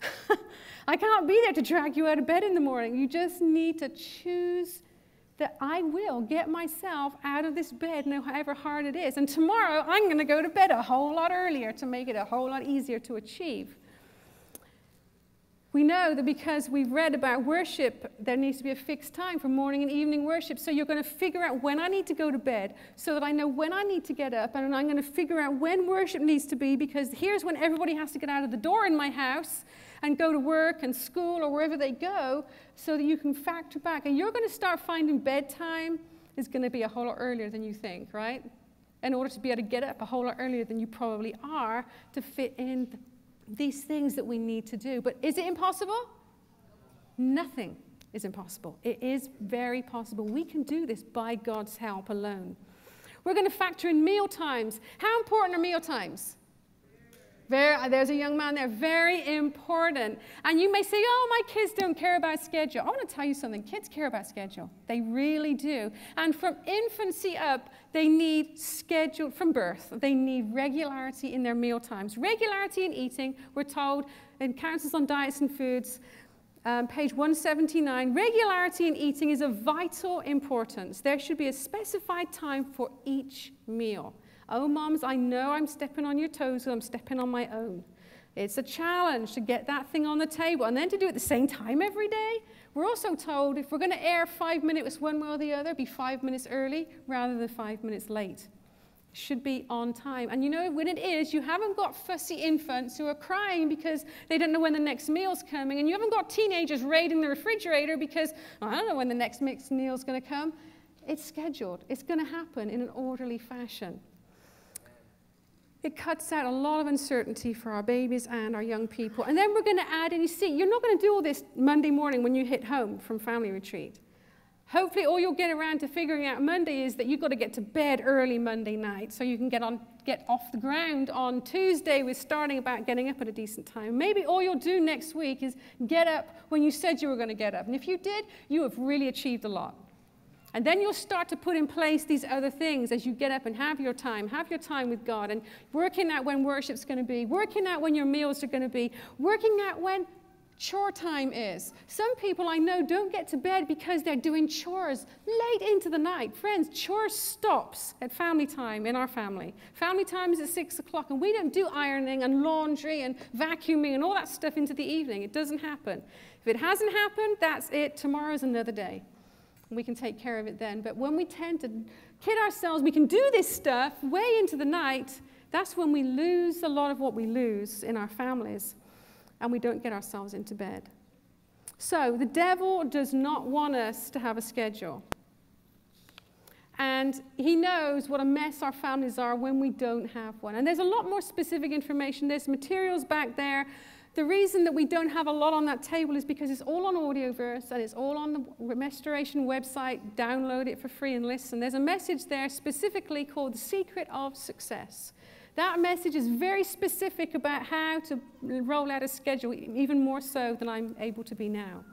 I can't be there to drag you out of bed in the morning. You just need to choose that I will get myself out of this bed, no however hard it is. And tomorrow I'm going to go to bed a whole lot earlier to make it a whole lot easier to achieve. We know that because we've read about worship, there needs to be a fixed time for morning and evening worship. So you're going to figure out when I need to go to bed so that I know when I need to get up. And I'm going to figure out when worship needs to be because here's when everybody has to get out of the door in my house and go to work and school or wherever they go so that you can factor back. And you're going to start finding bedtime is going to be a whole lot earlier than you think, right? In order to be able to get up a whole lot earlier than you probably are to fit in these things that we need to do. But is it impossible? Nothing is impossible. It is very possible. We can do this by God's help alone. We're going to factor in meal times. How important are meal times? Very, uh, there's a young man there, very important. And you may say, oh, my kids don't care about schedule. I want to tell you something kids care about schedule. They really do. And from infancy up, they need schedule from birth. They need regularity in their meal times. Regularity in eating, we're told in Counsels on Diets and Foods, um, page 179 regularity in eating is of vital importance. There should be a specified time for each meal. Oh, moms, I know I'm stepping on your toes, so I'm stepping on my own. It's a challenge to get that thing on the table and then to do it at the same time every day. We're also told if we're going to air five minutes one way or the other, be five minutes early rather than five minutes late. Should be on time. And you know, when it is, you haven't got fussy infants who are crying because they don't know when the next meal's coming. And you haven't got teenagers raiding the refrigerator because I don't know when the next mixed meal's going to come. It's scheduled, it's going to happen in an orderly fashion. It cuts out a lot of uncertainty for our babies and our young people. And then we're going to add, and you see, you're not going to do all this Monday morning when you hit home from family retreat. Hopefully, all you'll get around to figuring out Monday is that you've got to get to bed early Monday night so you can get, on, get off the ground on Tuesday with starting about getting up at a decent time. Maybe all you'll do next week is get up when you said you were going to get up. And if you did, you have really achieved a lot. And then you'll start to put in place these other things as you get up and have your time, have your time with God, and working out when worship's going to be, working out when your meals are going to be, working out when chore time is. Some people I know don't get to bed because they're doing chores late into the night. Friends, chores stops at family time in our family. Family time is at six o'clock, and we don't do ironing and laundry and vacuuming and all that stuff into the evening. It doesn't happen. If it hasn't happened, that's it. Tomorrow's another day we can take care of it then. But when we tend to kid ourselves, we can do this stuff way into the night, that's when we lose a lot of what we lose in our families and we don't get ourselves into bed. So the devil does not want us to have a schedule. And he knows what a mess our families are when we don't have one. And there's a lot more specific information. There's materials back there the reason that we don't have a lot on that table is because it's all on Audioverse and it's all on the Restoration website. Download it for free and listen. There's a message there specifically called The Secret of Success. That message is very specific about how to roll out a schedule, even more so than I'm able to be now.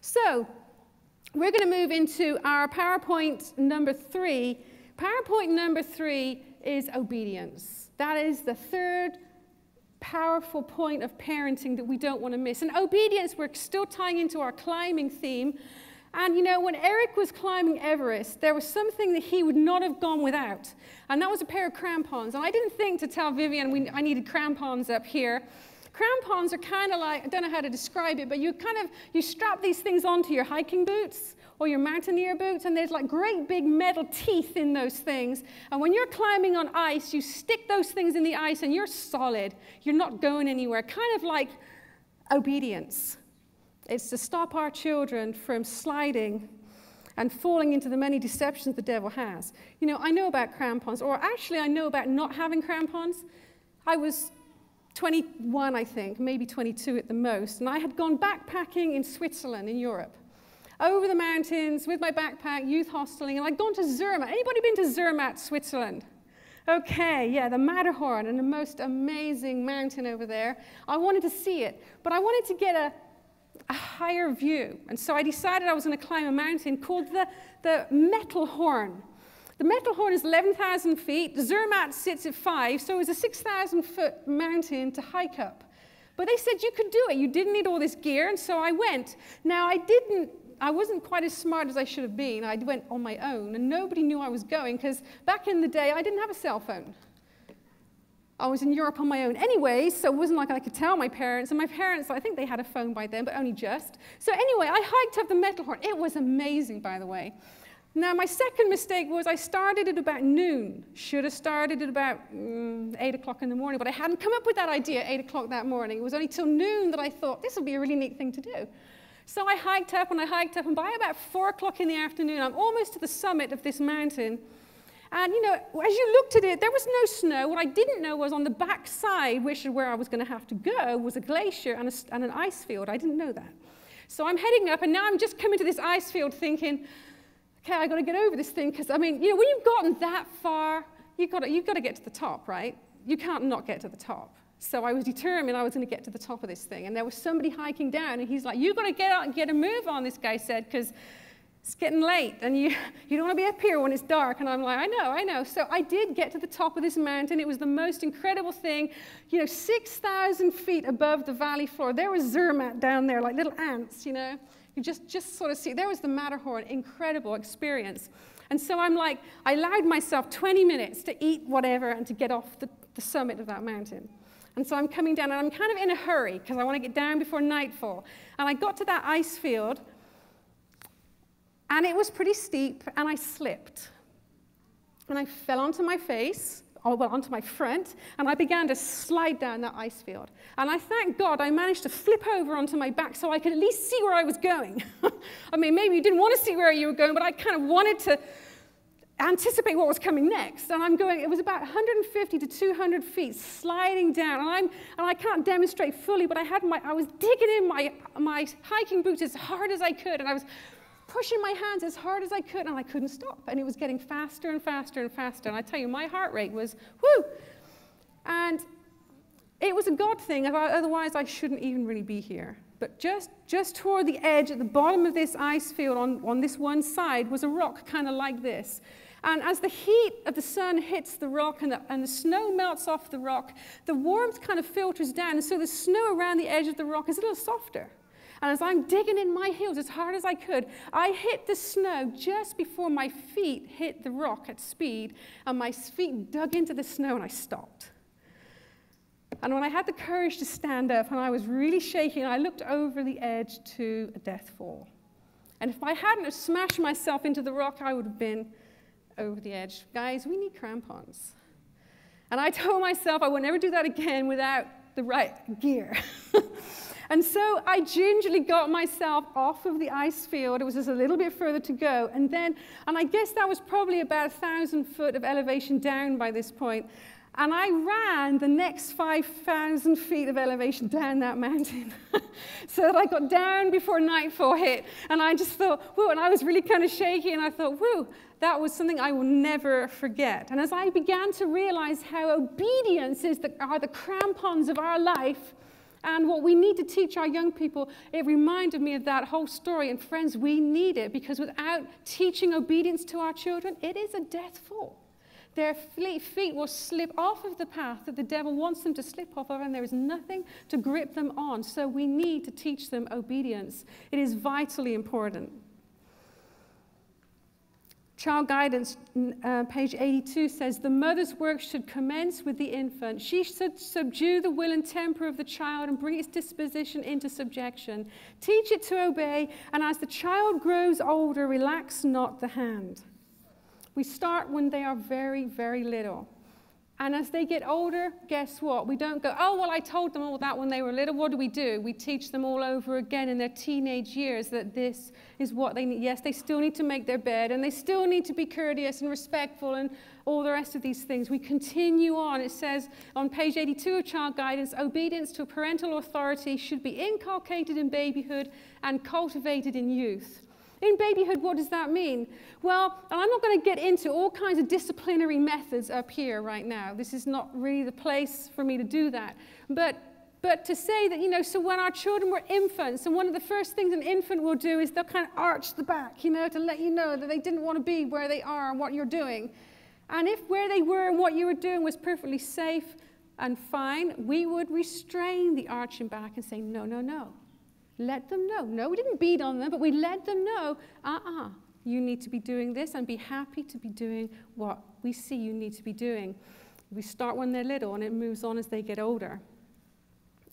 So, we're going to move into our PowerPoint number three. PowerPoint number three is obedience. That is the third powerful point of parenting that we don't want to miss. And obedience, we're still tying into our climbing theme. And you know, when Erik was climbing Everest, there was something that he would not have gone without, and that was a pair of crampons. And I didn't think to tell Vivian we, I needed crampons up here. Crampons are kind of like, I don't know how to describe it, but you kind of, you strap these things onto your hiking boots, or your mountaineer boots, and there's like great big metal teeth in those things. And when you're climbing on ice, you stick those things in the ice and you're solid. You're not going anywhere. Kind of like obedience. It's to stop our children from sliding and falling into the many deceptions the devil has. You know, I know about crampons, or actually, I know about not having crampons. I was 21, I think, maybe 22 at the most, and I had gone backpacking in Switzerland, in Europe over the mountains with my backpack, youth hosteling, and I'd gone to Zermatt. Anybody been to Zermatt, Switzerland? Okay, yeah, the Matterhorn and the most amazing mountain over there. I wanted to see it, but I wanted to get a, a higher view. And so I decided I was going to climb a mountain called the, the Horn. The Horn is 11,000 feet. Zermatt sits at five, so it was a 6,000 foot mountain to hike up. But they said you could do it. You didn't need all this gear, and so I went. Now, I didn't I wasn't quite as smart as I should have been. I went on my own, and nobody knew I was going because back in the day, I didn't have a cell phone. I was in Europe on my own anyway, so it wasn't like I could tell my parents. And my parents, I think they had a phone by then, but only just. So anyway, I hiked up the Matterhorn. It was amazing, by the way. Now, my second mistake was I started at about noon. Should have started at about mm, 8 o'clock in the morning, but I hadn't come up with that idea at 8 o'clock that morning. It was only till noon that I thought this would be a really neat thing to do. So I hiked up and I hiked up, and by about four o'clock in the afternoon, I'm almost to the summit of this mountain. And you know, as you looked at it, there was no snow. What I didn't know was on the back side, which is where I was going to have to go, was a glacier and, a, and an ice field. I didn't know that. So I'm heading up, and now I'm just coming to this ice field thinking, okay, I got to get over this thing. Because, I mean, you know, when you've gotten that far, you've got, to, you've got to get to the top, right? You can't not get to the top. So I was determined I was going to get to the top of this thing. And there was somebody hiking down, and he's like, You've got to get out and get a move on, this guy said, because it's getting late, and you, you don't want to be up here when it's dark. And I'm like, I know, I know. So I did get to the top of this mountain. It was the most incredible thing. You know, 6,000 feet above the valley floor, there was Zermatt down there, like little ants, you know. You just, just sort of see, there was the Matterhorn, incredible experience. And so I'm like, I allowed myself 20 minutes to eat whatever and to get off the, the summit of that mountain. And so I'm coming down, and I'm kind of in a hurry because I want to get down before nightfall. And I got to that ice field, and it was pretty steep, and I slipped. And I fell onto my face, or well, onto my front, and I began to slide down that ice field. And I thank God I managed to flip over onto my back so I could at least see where I was going. I mean, maybe you didn't want to see where you were going, but I kind of wanted to anticipate what was coming next. And I'm going, it was about 150 to 200 feet sliding down. And, I'm, and I can't demonstrate fully, but I, had my, I was digging in my, my hiking boots as hard as I could. And I was pushing my hands as hard as I could, and I couldn't stop. And it was getting faster and faster and faster. And I tell you, my heart rate was, whoo! And it was a God thing, uh, otherwise I shouldn't even really be here. But just, just toward the edge, at the bottom of this ice field on, on this one side, was a rock kind of like this. And as the heat of the sun hits the rock and the, and the snow melts off the rock, the warmth kind of filters down. And so the snow around the edge of the rock is a little softer. And as I'm digging in my heels as hard as I could, I hit the snow just before my feet hit the rock at speed. And my feet dug into the snow and I stopped. And when I had the courage to stand up and I was really shaking, I looked over the edge to a death fall. And if I hadn't have smashed myself into the rock, I would have been over the edge. Guys, we need crampons. And I told myself I would never do that again without the right gear. and so I gingerly got myself off of the ice field. It was just a little bit further to go. And then, and I guess that was probably about a thousand foot of elevation down by this point. And I ran the next 5,000 feet of elevation down that mountain so that I got down before nightfall hit. And I just thought, whoa, and I was really kind of shaky. And I thought, whoa, that was something I will never forget. And as I began to realize how obedience is the, are the crampons of our life and what we need to teach our young people, it reminded me of that whole story. And friends, we need it because without teaching obedience to our children, it is a death fall. Their feet will slip off of the path that the devil wants them to slip off of, and there is nothing to grip them on. So we need to teach them obedience. It is vitally important. Child Guidance, uh, page 82 says the mother's work should commence with the infant. She should subdue the will and temper of the child and bring its disposition into subjection. Teach it to obey, and as the child grows older, relax not the hand. We start when they are very, very little. And as they get older, guess what? We don't go, oh, well, I told them all that when they were little. What do we do? We teach them all over again in their teenage years that this is what they need. Yes, they still need to make their bed and they still need to be courteous and respectful and all the rest of these things. We continue on. It says on page 82 of Child Guidance obedience to parental authority should be inculcated in babyhood and cultivated in youth. In babyhood, what does that mean? Well, I'm not going to get into all kinds of disciplinary methods up here right now. This is not really the place for me to do that. But, but to say that, you know, so when our children were infants, and one of the first things an infant will do is they'll kind of arch the back, you know, to let you know that they didn't want to be where they are and what you're doing. And if where they were and what you were doing was perfectly safe and fine, we would restrain the arching back and say, no, no, no. Let them know. No, we didn't beat on them, but we let them know, uh uh-uh, uh, you need to be doing this and be happy to be doing what we see you need to be doing. We start when they're little and it moves on as they get older.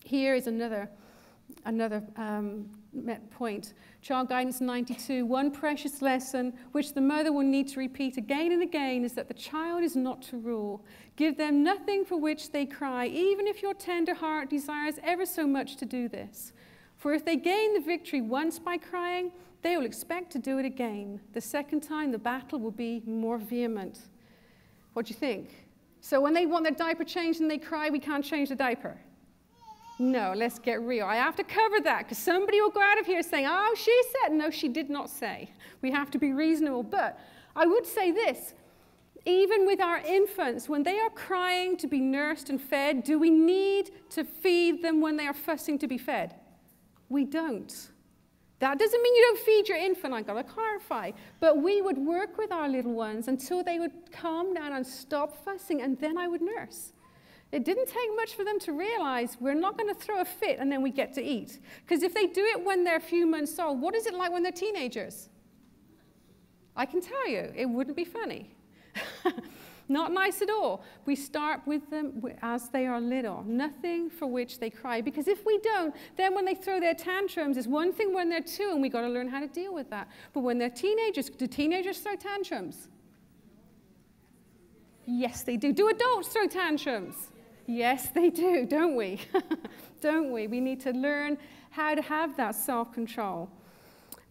Here is another, another um, point. Child Guidance 92. One precious lesson which the mother will need to repeat again and again is that the child is not to rule. Give them nothing for which they cry, even if your tender heart desires ever so much to do this. For if they gain the victory once by crying, they will expect to do it again. The second time, the battle will be more vehement. What do you think? So when they want their diaper changed and they cry, we can't change the diaper. No, let's get real. I have to cover that because somebody will go out of here saying, oh, she said. No, she did not say. We have to be reasonable. But I would say this even with our infants, when they are crying to be nursed and fed, do we need to feed them when they are fussing to be fed? We don't. That doesn't mean you don't feed your infant, I've got to clarify. But we would work with our little ones until they would calm down and stop fussing, and then I would nurse. It didn't take much for them to realize we're not going to throw a fit and then we get to eat. Because if they do it when they're a few months old, what is it like when they're teenagers? I can tell you, it wouldn't be funny. Not nice at all. We start with them as they are little, nothing for which they cry. Because if we don't, then when they throw their tantrums, it's one thing when they're two, and we've got to learn how to deal with that. But when they're teenagers, do teenagers throw tantrums? Yes, they do. Do adults throw tantrums? Yes, they do, don't we? don't we? We need to learn how to have that self control.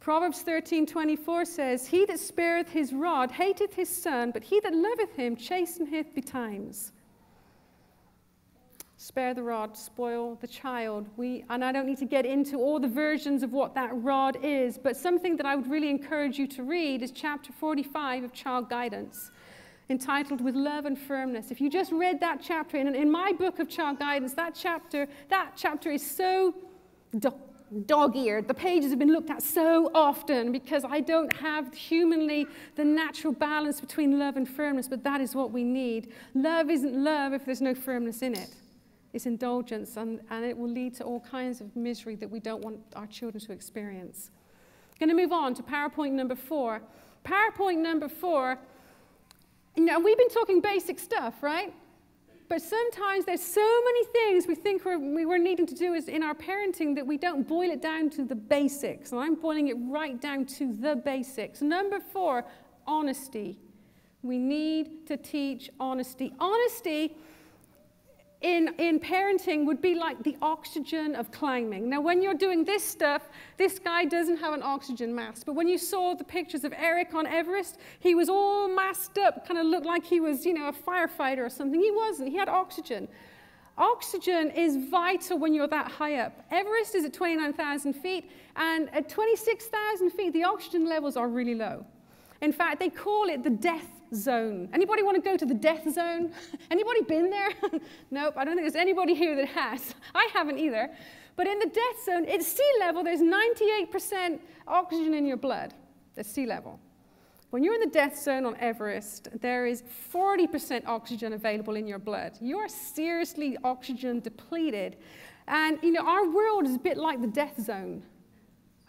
Proverbs 13 24 says, He that spareth his rod hateth his son, but he that loveth him chasteneth betimes. Spare the rod, spoil the child. We, and I don't need to get into all the versions of what that rod is, but something that I would really encourage you to read is chapter 45 of Child Guidance, entitled With Love and Firmness. If you just read that chapter, in, in my book of Child Guidance, that chapter, that chapter is so eared. The pages have been looked at so often because I don't have humanly the natural balance between love and firmness, but that is what we need. Love isn't love if there's no firmness in it. It's indulgence, and, and it will lead to all kinds of misery that we don't want our children to experience. I'm going to move on to PowerPoint number four. PowerPoint number four, you know, we've been talking basic stuff, right? But sometimes there's so many things we think we're, we were needing to do in our parenting that we don't boil it down to the basics. And I'm boiling it right down to the basics. Number four, honesty. We need to teach honesty. Honesty in, in parenting would be like the oxygen of climbing. Now, when you're doing this stuff, this guy doesn't have an oxygen mask. But when you saw the pictures of Erik on Everest, he was all masked up, kind of looked like he was, you know, a firefighter or something. He wasn't, he had oxygen. Oxygen is vital when you're that high up. Everest is at 29,000 feet, and at 26,000 feet, the oxygen levels are really low. In fact, they call it the death zone. Anybody want to go to the death zone? Anybody been there? nope, I don't think there's anybody here that has. I haven't either. But in the death zone, at sea level, there's 98% oxygen in your blood at sea level. When you're in the death zone on Everest, there is 40% oxygen available in your blood. You are seriously oxygen depleted. And, you know, our world is a bit like the death zone.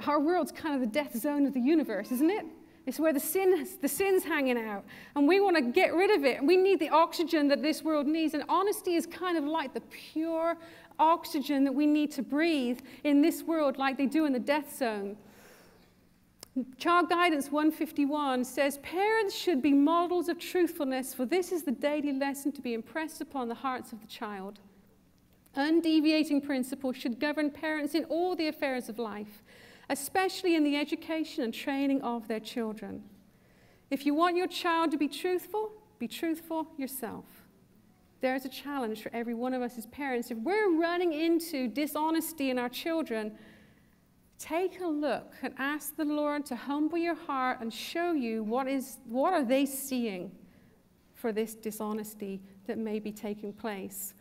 Our world's kind of the death zone of the universe, isn't it? It's where the, sin, the sin's hanging out. And we want to get rid of it. We need the oxygen that this world needs. And honesty is kind of like the pure oxygen that we need to breathe in this world, like they do in the death zone. Child Guidance 151 says parents should be models of truthfulness, for this is the daily lesson to be impressed upon the hearts of the child. Undeviating principles should govern parents in all the affairs of life especially in the education and training of their children. If you want your child to be truthful, be truthful yourself. There's a challenge for every one of us as parents. If we're running into dishonesty in our children, take a look and ask the Lord to humble your heart and show you what, is, what are they seeing for this dishonesty that may be taking place.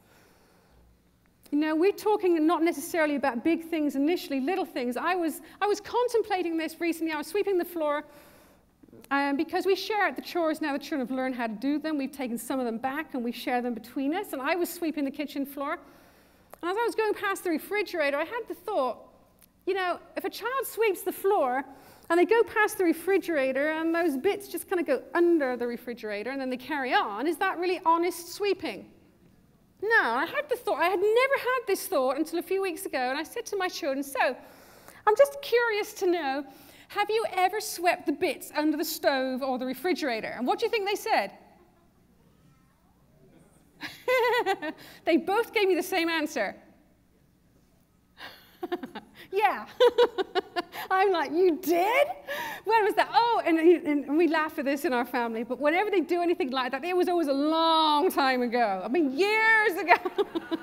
You know, we're talking not necessarily about big things initially, little things. I was, I was contemplating this recently. I was sweeping the floor um, because we share the chores now. The children have learned how to do them. We've taken some of them back and we share them between us. And I was sweeping the kitchen floor. And as I was going past the refrigerator, I had the thought, you know, if a child sweeps the floor and they go past the refrigerator and those bits just kind of go under the refrigerator and then they carry on, is that really honest sweeping? No, I had the thought, I had never had this thought until a few weeks ago, and I said to my children, So, I'm just curious to know have you ever swept the bits under the stove or the refrigerator? And what do you think they said? they both gave me the same answer. yeah. I'm like, you did? When was that? Oh, and, and, we laugh at this in our family, but whenever they do anything like that, it was always a long time ago. I mean, years ago.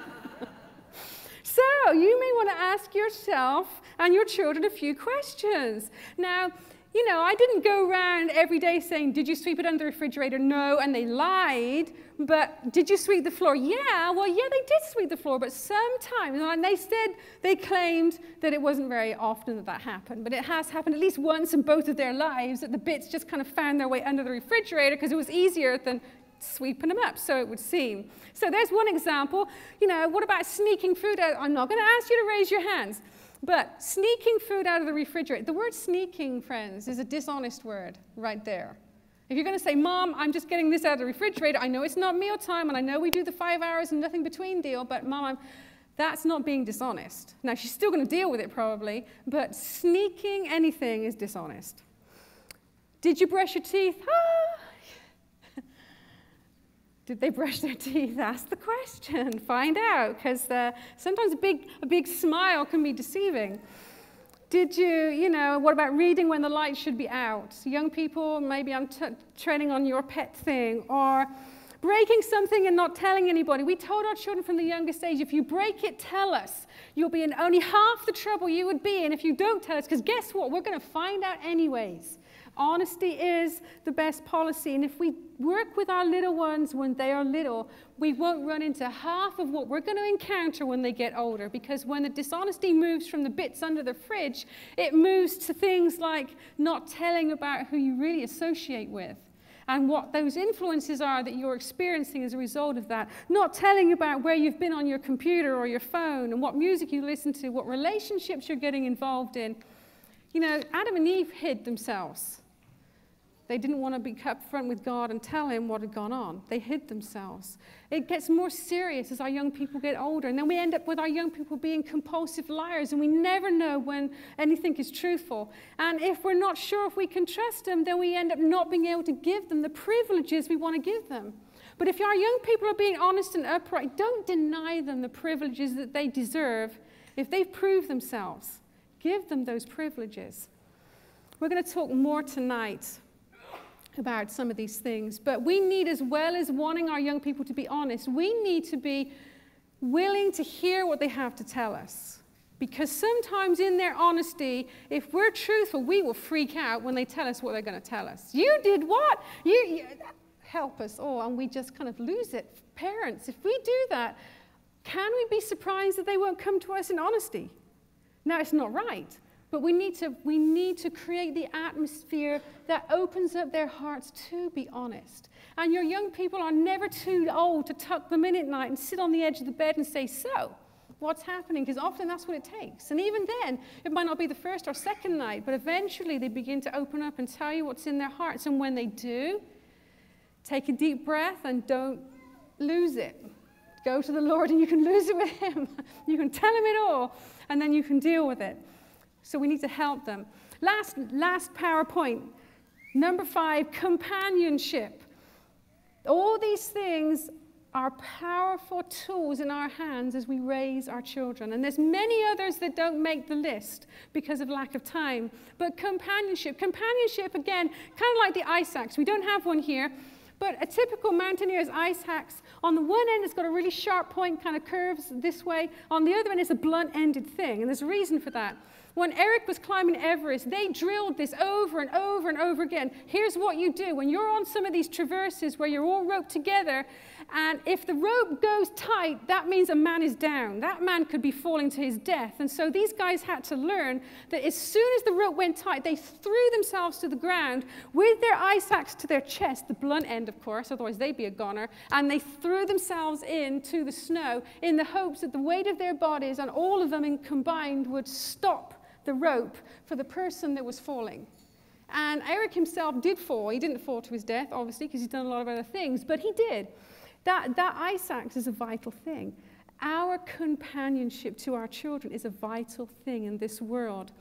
so you may want to ask yourself and your children a few questions. Now, you know, I didn't go around every day saying, Did you sweep it under the refrigerator? No, and they lied. But did you sweep the floor? Yeah, well, yeah, they did sweep the floor, but sometimes, and they said, they claimed that it wasn't very often that that happened, but it has happened at least once in both of their lives that the bits just kind of found their way under the refrigerator because it was easier than sweeping them up, so it would seem. So there's one example. You know, what about sneaking food out? I'm not going to ask you to raise your hands. But sneaking food out of the refrigerator, the word sneaking, friends, is a dishonest word right there. If you're going to say, Mom, I'm just getting this out of the refrigerator, I know it's not mealtime, and I know we do the five hours and nothing between deal, but Mom, I'm, that's not being dishonest. Now, she's still going to deal with it probably, but sneaking anything is dishonest. Did you brush your teeth? Ah. Did they brush their teeth? Ask the question. Find out, because uh, sometimes a big, a big smile can be deceiving. Did you, you know, what about reading when the light should be out? Young people, maybe I'm t- treading on your pet thing. Or breaking something and not telling anybody. We told our children from the youngest age if you break it, tell us. You'll be in only half the trouble you would be in if you don't tell us, because guess what? We're going to find out anyways. Honesty is the best policy. And if we work with our little ones when they are little, we won't run into half of what we're going to encounter when they get older. Because when the dishonesty moves from the bits under the fridge, it moves to things like not telling about who you really associate with and what those influences are that you're experiencing as a result of that. Not telling about where you've been on your computer or your phone and what music you listen to, what relationships you're getting involved in. You know, Adam and Eve hid themselves. They didn't want to be upfront with God and tell him what had gone on. They hid themselves. It gets more serious as our young people get older. And then we end up with our young people being compulsive liars, and we never know when anything is truthful. And if we're not sure if we can trust them, then we end up not being able to give them the privileges we want to give them. But if our young people are being honest and upright, don't deny them the privileges that they deserve if they've proved themselves. Give them those privileges. We're going to talk more tonight about some of these things. But we need, as well as wanting our young people to be honest, we need to be willing to hear what they have to tell us. Because sometimes in their honesty, if we're truthful, we will freak out when they tell us what they're going to tell us. You did what? You, you help us. Oh, and we just kind of lose it. Parents, if we do that, can we be surprised that they won't come to us in honesty? Now, it's not right. But we need, to, we need to create the atmosphere that opens up their hearts to be honest. And your young people are never too old to tuck them in at night and sit on the edge of the bed and say, So, what's happening? Because often that's what it takes. And even then, it might not be the first or second night, but eventually they begin to open up and tell you what's in their hearts. And when they do, take a deep breath and don't lose it. Go to the Lord and you can lose it with Him. you can tell Him it all, and then you can deal with it. So we need to help them. Last, last PowerPoint. Number five, companionship. All these things are powerful tools in our hands as we raise our children. And there's many others that don't make the list because of lack of time. But companionship, companionship again, kind of like the ice axe. We don't have one here, but a typical mountaineer's ice axe, on the one end, it's got a really sharp point, kind of curves this way. On the other end, it's a blunt-ended thing, and there's a reason for that. When Erik was climbing Everest, they drilled this over and over and over again. Here's what you do when you're on some of these traverses where you're all roped together, and if the rope goes tight, that means a man is down. That man could be falling to his death. And so these guys had to learn that as soon as the rope went tight, they threw themselves to the ground with their ice axe to their chest, the blunt end, of course, otherwise they'd be a goner, and they threw themselves into the snow in the hopes that the weight of their bodies and all of them combined would stop the rope for the person that was falling. And Erik himself did fall. He didn't fall to his death, obviously, because he's done a lot of other things, but he did. That, that ice axe is a vital thing. Our companionship to our children is a vital thing in this world.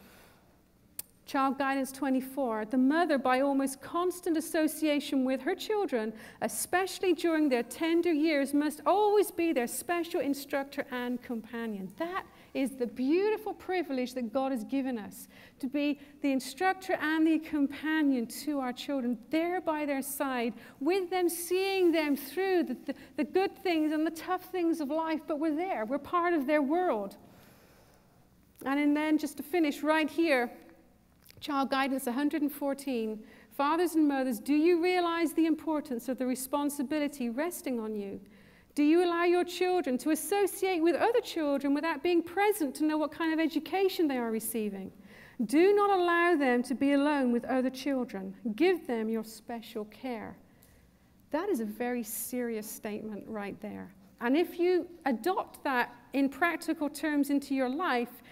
Child Guidance 24. The mother, by almost constant association with her children, especially during their tender years, must always be their special instructor and companion. That is the beautiful privilege that God has given us to be the instructor and the companion to our children, there by their side, with them, seeing them through the, the, the good things and the tough things of life, but we're there. We're part of their world. And then, just to finish right here, Child Guidance 114. Fathers and mothers, do you realize the importance of the responsibility resting on you? Do you allow your children to associate with other children without being present to know what kind of education they are receiving? Do not allow them to be alone with other children. Give them your special care. That is a very serious statement right there. And if you adopt that in practical terms into your life,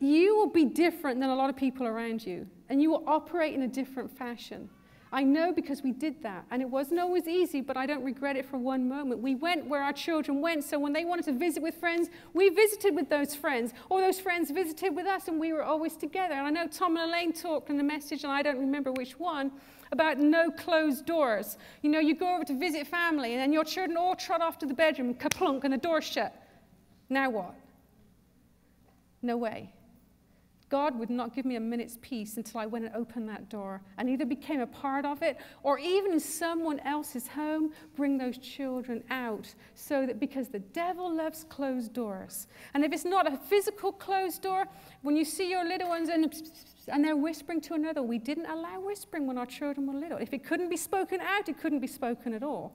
you will be different than a lot of people around you, and you will operate in a different fashion. I know because we did that. And it wasn't always easy, but I don't regret it for one moment. We went where our children went. So when they wanted to visit with friends, we visited with those friends. Or those friends visited with us, and we were always together. And I know Tom and Elaine talked in the message, and I don't remember which one, about no closed doors. You know, you go over to visit family, and then your children all trot off to the bedroom, kaplunk, and the door shut. Now what? No way. God would not give me a minute's peace until I went and opened that door and either became a part of it or even in someone else's home, bring those children out. So that because the devil loves closed doors. And if it's not a physical closed door, when you see your little ones and, and they're whispering to another, we didn't allow whispering when our children were little. If it couldn't be spoken out, it couldn't be spoken at all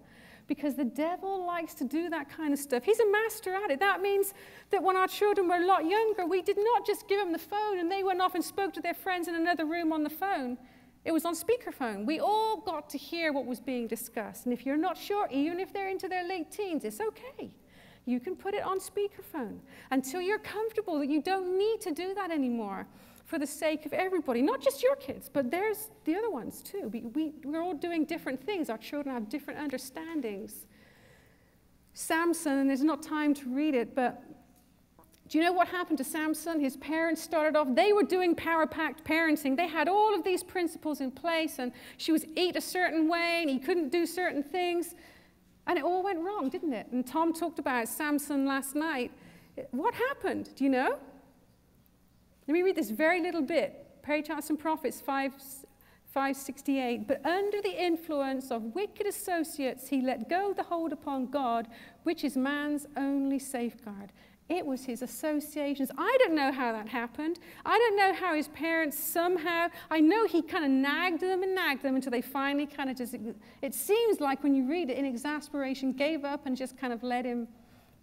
because the devil likes to do that kind of stuff. He's a master at it. That means that when our children were a lot younger, we did not just give them the phone and they went off and spoke to their friends in another room on the phone. It was on speakerphone. We all got to hear what was being discussed. And if you're not sure, even if they're into their late teens, it's okay. You can put it on speakerphone until you're comfortable that you don't need to do that anymore for the sake of everybody, not just your kids, but there's the other ones too. We, we, we're all doing different things. Our children have different understandings. Samson, and there's not time to read it, but do you know what happened to Samson? His parents started off, they were doing power packed parenting. They had all of these principles in place, and she was eat a certain way, and he couldn't do certain things. And it all went wrong, didn't it? And Tom talked about Samson last night. What happened? Do you know? Let me read this very little bit. Patriarchs and Prophets 5, 568. But under the influence of wicked associates, he let go the hold upon God, which is man's only safeguard. It was his associations. I don't know how that happened. I don't know how his parents somehow, I know he kind of nagged them and nagged them until they finally kind of just, it seems like when you read it in exasperation, gave up and just kind of let him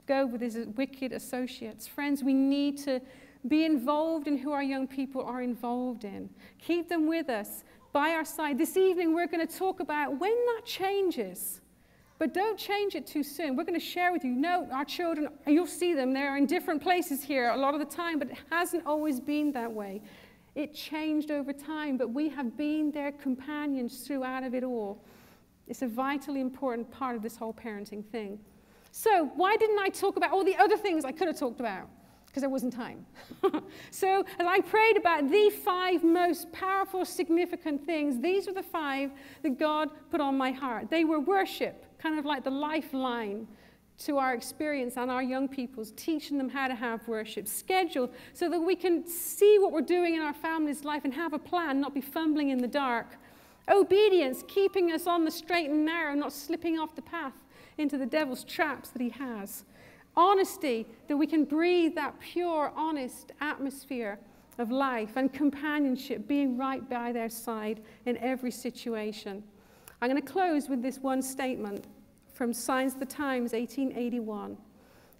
go with his wicked associates. Friends, we need to be involved in who our young people are involved in. Keep them with us, by our side. This evening, we're going to talk about when that changes. But don't change it too soon. We're going to share with you. No, our children, you'll see them, they're in different places here a lot of the time, but it hasn't always been that way. It changed over time, but we have been their companions throughout of it all. It's a vitally important part of this whole parenting thing. So, why didn't I talk about all the other things I could have talked about? Because there wasn't time. so, as I prayed about the five most powerful, significant things, these were the five that God put on my heart. They were worship, kind of like the lifeline to our experience and our young people's, teaching them how to have worship, schedule so that we can see what we're doing in our family's life and have a plan, not be fumbling in the dark. Obedience, keeping us on the straight and narrow, not slipping off the path into the devil's traps that he has honesty, that we can breathe that pure, honest atmosphere of life and companionship, being right by their side in every situation. I'm going to close with this one statement from Signs of the Times, 1881.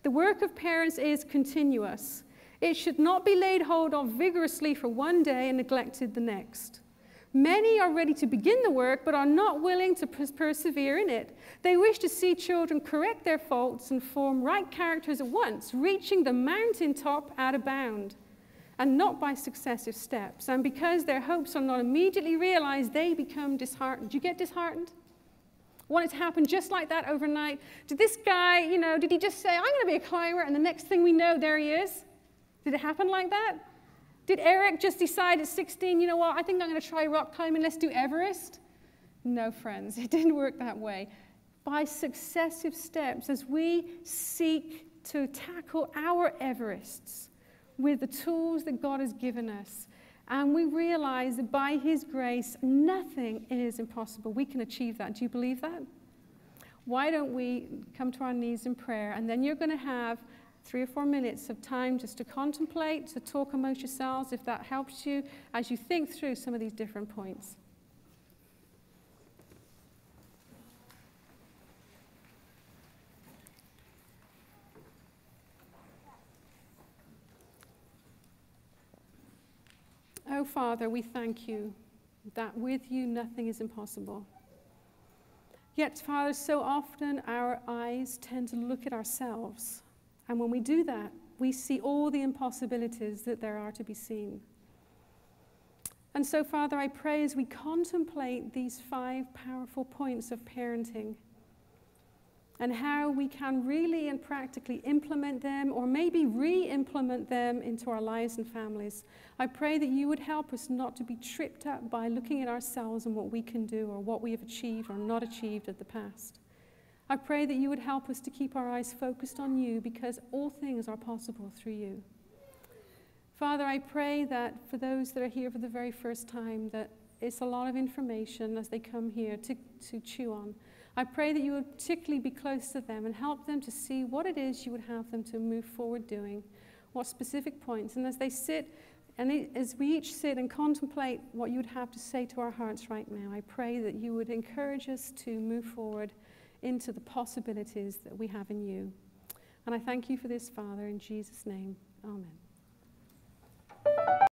The work of parents is continuous. It should not be laid hold of vigorously for one day and neglected the next. Many are ready to begin the work but are not willing to persevere in it. They wish to see children correct their faults and form right characters at once, reaching the mountaintop at a bound, and not by successive steps. And because their hopes are not immediately realized, they become disheartened. Do you get disheartened? Want it to happen just like that overnight? Did this guy, you know, did he just say, I'm going to be a climber, and the next thing we know, there he is? Did it happen like that? Did Erik just decide at 16, you know what, I think I'm going to try rock climbing, let's do Everest? No, friends, it didn't work that way. By successive steps, as we seek to tackle our Everests with the tools that God has given us, and we realize that by His grace, nothing is impossible. We can achieve that. Do you believe that? Why don't we come to our knees in prayer? And then you're going to have three or four minutes of time just to contemplate, to talk amongst yourselves, if that helps you as you think through some of these different points. Oh, Father, we thank you that with you nothing is impossible. Yet, Father, so often our eyes tend to look at ourselves and when we do that, we see all the impossibilities that there are to be seen. And so, Father, I pray as we contemplate these five powerful points of parenting and how we can really and practically implement them or maybe re implement them into our lives and families, I pray that you would help us not to be tripped up by looking at ourselves and what we can do or what we have achieved or not achieved at the past. I pray that you would help us to keep our eyes focused on you because all things are possible through you. Father, I pray that for those that are here for the very first time, that it's a lot of information as they come here to, to chew on. I pray that you would particularly be close to them and help them to see what it is you would have them to move forward doing, what specific points. And as they sit, and as we each sit and contemplate what you would have to say to our hearts right now, I pray that you would encourage us to move forward into the possibilities that we have in you. And I thank you for this, Father, in Jesus' name. Amen.